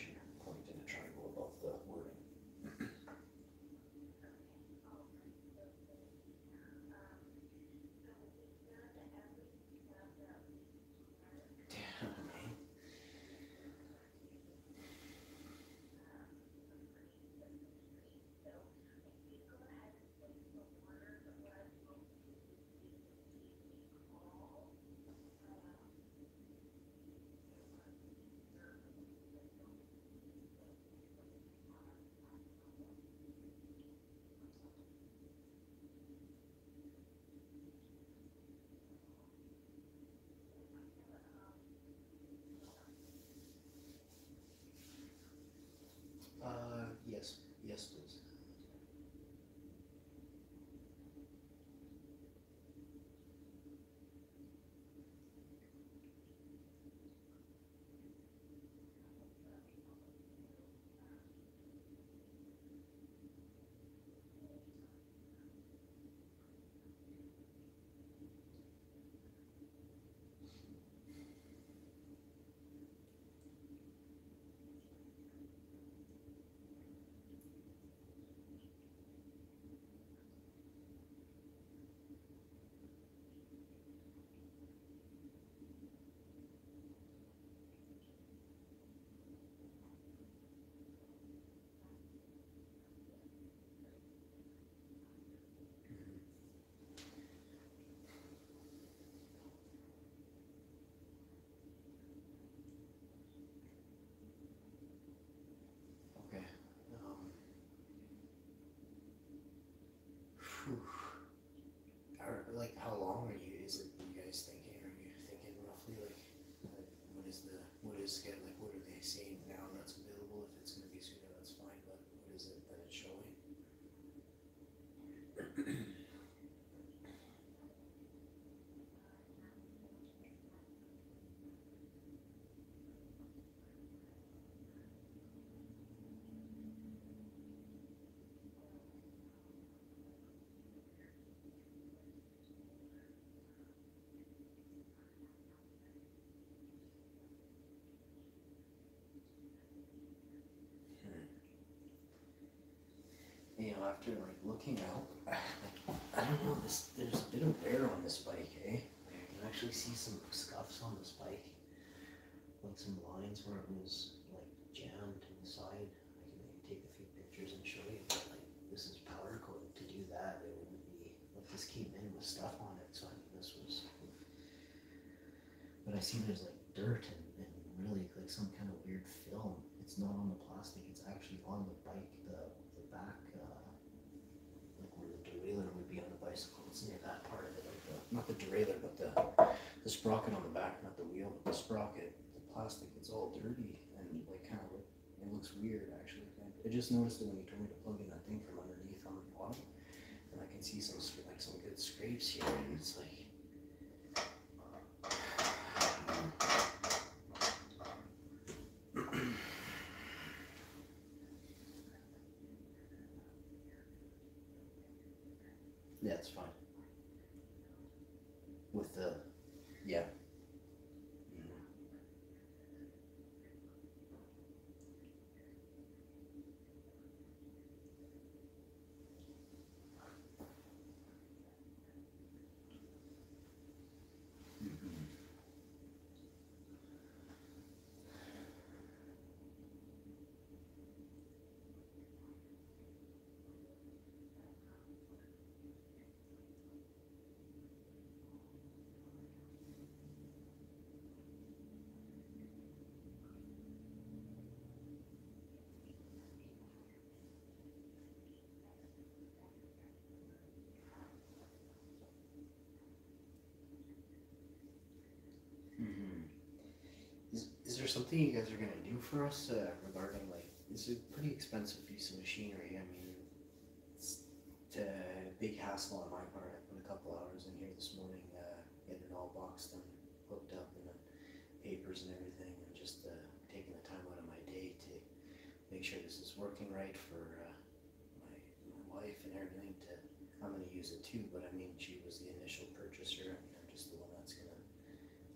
Or like, how long are you? Is it you guys thinking? Are you thinking roughly like, what is the what is schedule? After like looking out, I don't know. This there's a bit of wear on this bike, eh? You can actually see some scuffs on this bike, like some lines where it was like jammed to the side. I can maybe take a few pictures and show you, but like this is powder coated. To do that, it wouldn't be like this came in with stuff on it, so I mean this was. But I see there's like dirt and, and really like some kind of weird film. It's not on the plastic. It's actually on the bike, the the back, uh, like where the derailleur would be on the bicycle. It's near that part of it, like the, not the derailleur, but the the sprocket on the back, not the wheel, but the sprocket. The plastic, it's all dirty and like kind of it looks weird actually. I just noticed it when you told me to plug in that thing from underneath on the bottom, and I can see some like some good scrapes here, and it's like. Yeah, it's fine. With the, yeah. Mhm. Mhm. Mhm. Is, is there something you guys are gonna do for us uh, regarding like it's a pretty expensive piece of machinery. I mean, it's a big hassle on my part. I put a couple hours in here this morning, uh, getting it all boxed and hooked up and the papers and everything, and just uh, taking the time out of my day to make sure this is working right for uh, my my wife and everything. To I'm gonna use it too, but I mean, she was the initial purchaser. I mean, I'm just the one that's gonna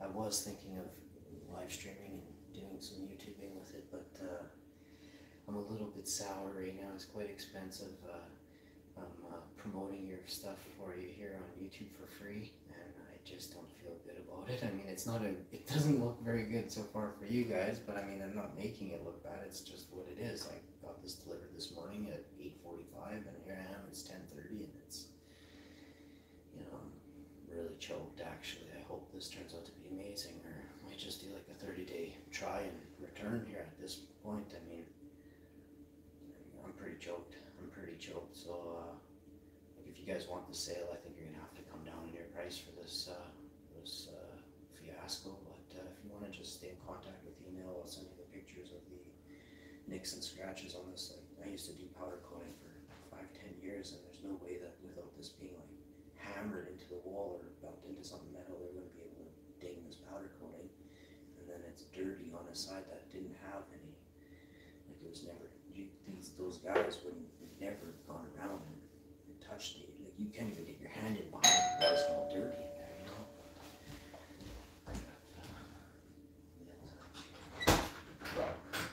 I was thinking of live streaming doing some YouTubing with it, but uh, I'm a little bit sour right now. It's quite expensive. Uh, I'm uh, promoting your stuff for you here on YouTube for free, and I just don't feel good about it. I mean, it's not a. It doesn't look very good so far for you guys, but I mean, I'm not making it look bad. It's just what it is. I got this delivered this morning at 8:45, and here I am. It's 10:30, and it's. You know, I'm really choked actually. I hope this turns out to be amazing, or I might just do like a 30 day try and return here at this point. I mean, I'm pretty choked. I'm pretty choked. So, uh, like if you guys want the sale, I think you're gonna have to come down in your price for this uh, this uh, fiasco. But uh, if you want to just stay in contact with email, I'll send you the pictures of the nicks and scratches on this. Like, I used to do powder coating for five, ten years, and there's no way that without this being like hammered into the wall or bumped into something metal, they're going to be able to ding this powder coating. And then it's dirty on a side that didn't have any, like it was never, you, these, those guys wouldn't, never gone around and, and touched it. Like you can't even get your hand in behind it, it's all dirty in there, you know?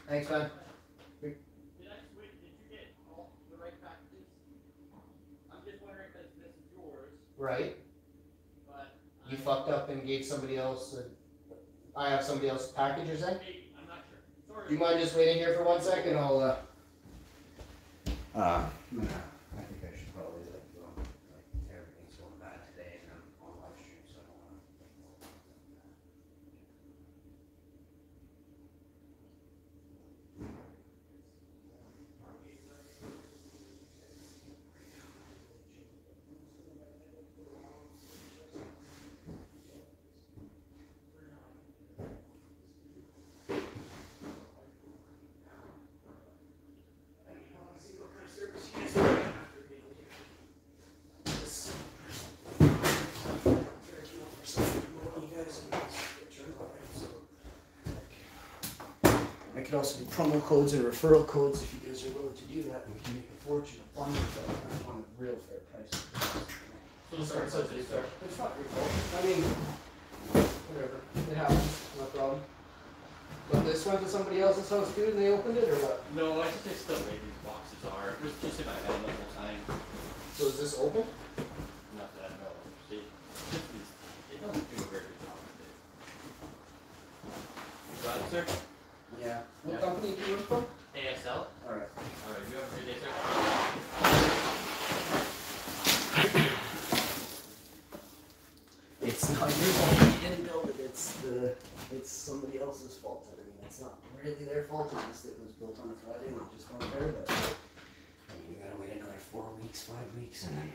Thanks, man. Did I switch, did you get all the right packages? I'm just wondering, cause this is yours, Right. but. You I'm- fucked up and gave somebody else. A, I have somebody else's packages in. Maybe, I'm not sure, sorry. Do you mind just waiting here for one second? I'll. Uh, uh, I think I should probably let go. Like everything's going bad today, and I'm on live stream, so I don't want to. Could also do promo codes and referral codes if you guys are willing to do that. We can make a fortune of bundles that on a real fair price. So sorry, so just start. It's not your fault. I mean, whatever. It happens. No problem. But this went to somebody else's house too, and they opened it, or what? No, I just explained the way these boxes are. It was just in my head the whole time. So is this open? Not that I know. It, it doesn't do a very good job with it. Got it, sir? Yeah. What Yeah. company do you work for? ASL? All right. Alright, you have a good day, sir? It's not your fault you didn't build it. It's the it's somebody else's fault. I mean, it's not really their fault. It's just it was built on a Friday and it just won't there. But I mean, you gotta wait another four weeks, five weeks, and then.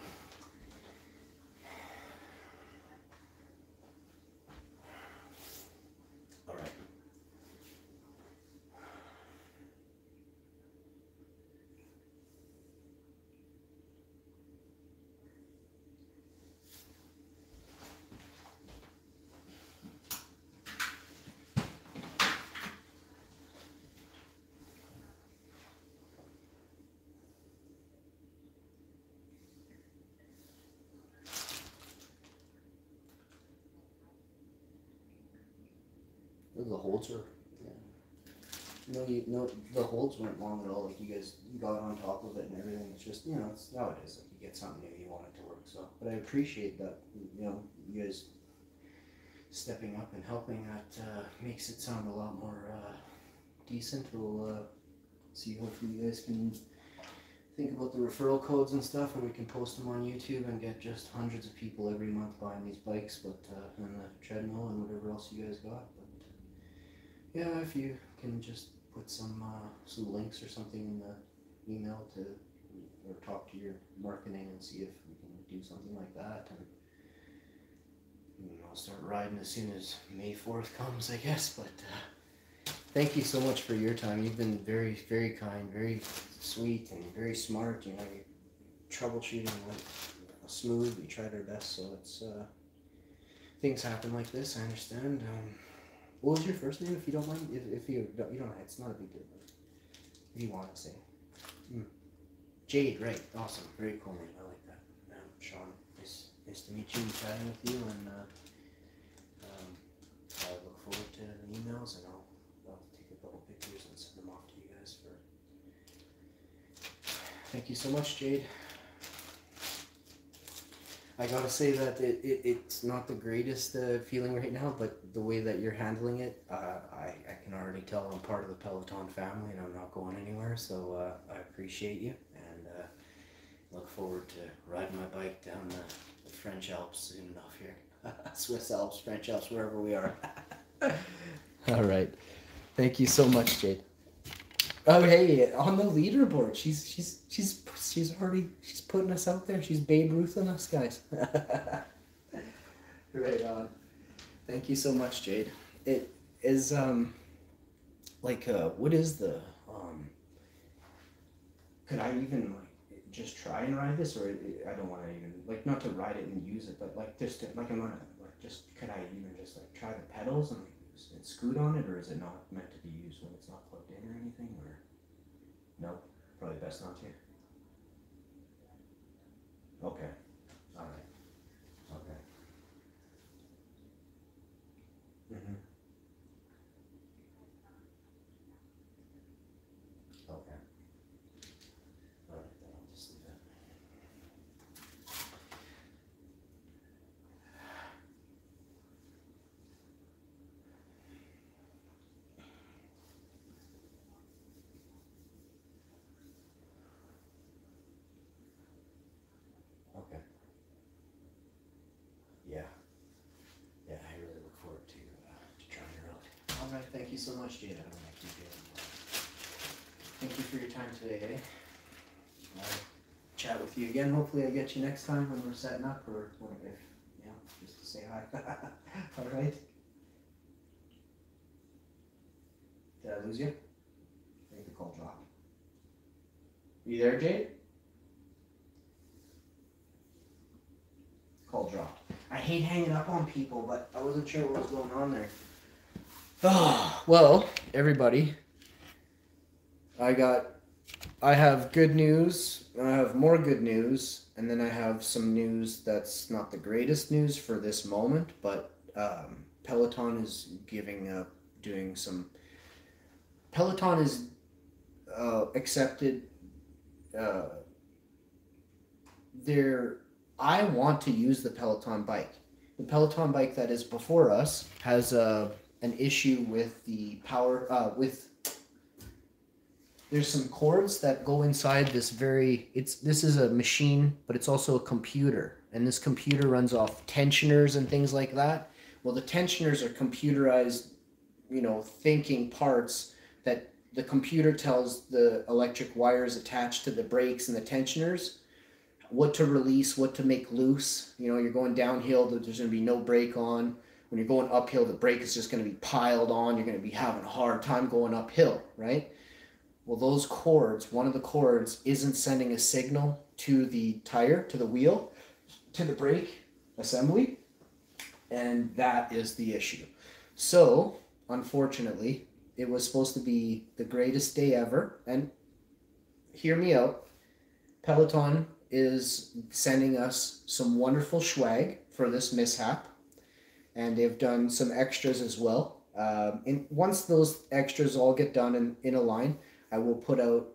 The holds are. Yeah. No, you no. The holds weren't long at all. Like you guys got on top of it and everything. It's just you know it's how it is. Like you get something new, you want it to work. So, but I appreciate that. You know, you guys stepping up and helping. That uh, makes it sound a lot more uh, decent. We'll uh, see. Hopefully, you guys can think about the referral codes and stuff, and we can post them on YouTube and get just hundreds of people every month buying these bikes, but uh, and the treadmill and whatever else you guys got. Yeah, if you can just put some uh, some links or something in the email to or talk to your marketing and see if we can do something like that and. You know, I'll start riding as soon as May 4th comes, I guess. But uh, thank you so much for your time. You've been very, very kind, very sweet, and very smart. You know, your troubleshooting went smooth. We tried our best, so it's uh, things happen like this. I understand. Um, what was your first name, if you don't mind? If, if you don't, you don't, it's not a big deal. If you want to say, Hmm. Jade, right? Awesome, very cool name. I like that. Um, Sean, nice, nice to meet you and chatting with you, and uh, um, I look forward to the emails, and I'll, I'll take a couple pictures and send them off to you guys for. Thank you so much, Jade. I gotta say that it, it, it's not the greatest uh, feeling right now, but the way that you're handling it, uh, I, I can already tell I'm part of the Peloton family and I'm not going anywhere. So uh, I appreciate you and uh, look forward to riding my bike down the, the French Alps soon enough here. Swiss Alps, French Alps, wherever we are. All right. Thank you so much, Jade. Oh hey, on the leaderboard, she's she's she's she's already she's putting us out there. She's Babe Ruth on us, guys. right on. Thank you so much, Jade. It is um like uh what is the um could I even like just try and ride this or it- I don't want to even like not to ride it and use it but like just to, like I'm gonna like just could I even just like try the pedals and, s- and screwed on it or is it not meant to be used when it's not plugged in or anything or? No probably best not to. Okay all right okay mm-hmm. okay all right then I'll just leave it Okay. Yeah. Yeah, I really look forward to, uh, to trying it out. All right, thank you so much, Jade. I don't want to keep you. Thank you for your time today, eh? I'll chat with you again. Hopefully, I get you next time when we're setting up, or if yeah, just to say hi. All right. Did I lose you? I think the call dropped. You there, Jade? Call dropped. I hate hanging up on people, but I wasn't sure what was going on there. Oh, well, everybody, I got, I have good news. I have more good news, and then I have some news that's not the greatest news for this moment, but um, Peloton is giving up doing some. Peloton is uh, accepted. Uh, their I want to use the Peloton bike. The Peloton bike that is before us has a an issue with the power uh, with there's some cords that go inside this very it's this is a machine but it's also a computer. And this computer runs off tensioners and things like that. Well the tensioners are computerized you know thinking parts that the computer tells the electric wires attached to the brakes and the tensioners what to release what to make loose. You know you're going downhill that there's going to be no brake on when you're going uphill the brake is just going to be piled on you're going to be having a hard time going uphill right well, those cords, one of the cords isn't sending a signal to the tire, to the wheel, to the brake assembly, and that is the issue. So, unfortunately, it was supposed to be the greatest day ever, and hear me out. Peloton is sending us some wonderful swag for this mishap, and they've done some extras as well. Um, and once those extras all get done in, in a line, I will put out,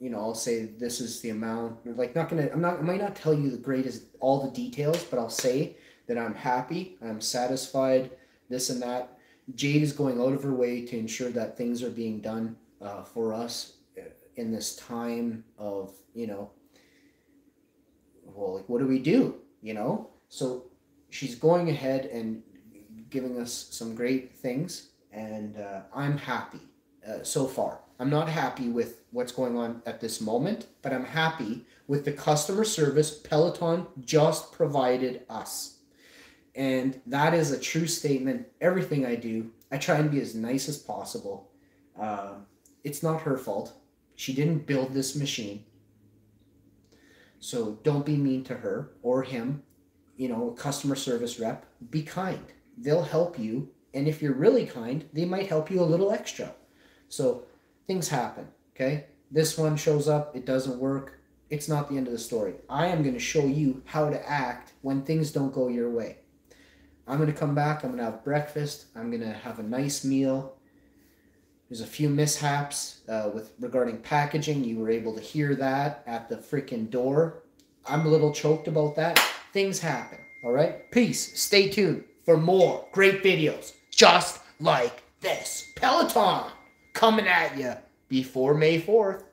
you know, I'll say this is the amount. Like, not gonna, I'm not, I might not tell you the greatest, all the details, but I'll say that I'm happy, I'm satisfied, this and that. Jade is going out of her way to ensure that things are being done uh, for us in this time of, you know, well, like, what do we do? You know? So she's going ahead and giving us some great things, and uh, I'm happy uh, so far. I'm not happy with what's going on at this moment, but I'm happy with the customer service Peloton just provided us. And that is a true statement. Everything I do, I try and be as nice as possible. Uh, it's not her fault. She didn't build this machine. So don't be mean to her or him. You know, customer service rep, be kind. They'll help you. And if you're really kind, they might help you a little extra. So things happen, okay? This one shows up, it doesn't work. It's not the end of the story. I am going to show you how to act when things don't go your way. I'm going to come back, I'm going to have breakfast, I'm going to have a nice meal. There's a few mishaps uh, with regarding packaging. You were able to hear that at the freaking door. I'm a little choked about that. Things happen. All right. Peace. Stay tuned for more great videos just like this. Peloton coming at you before May 4th.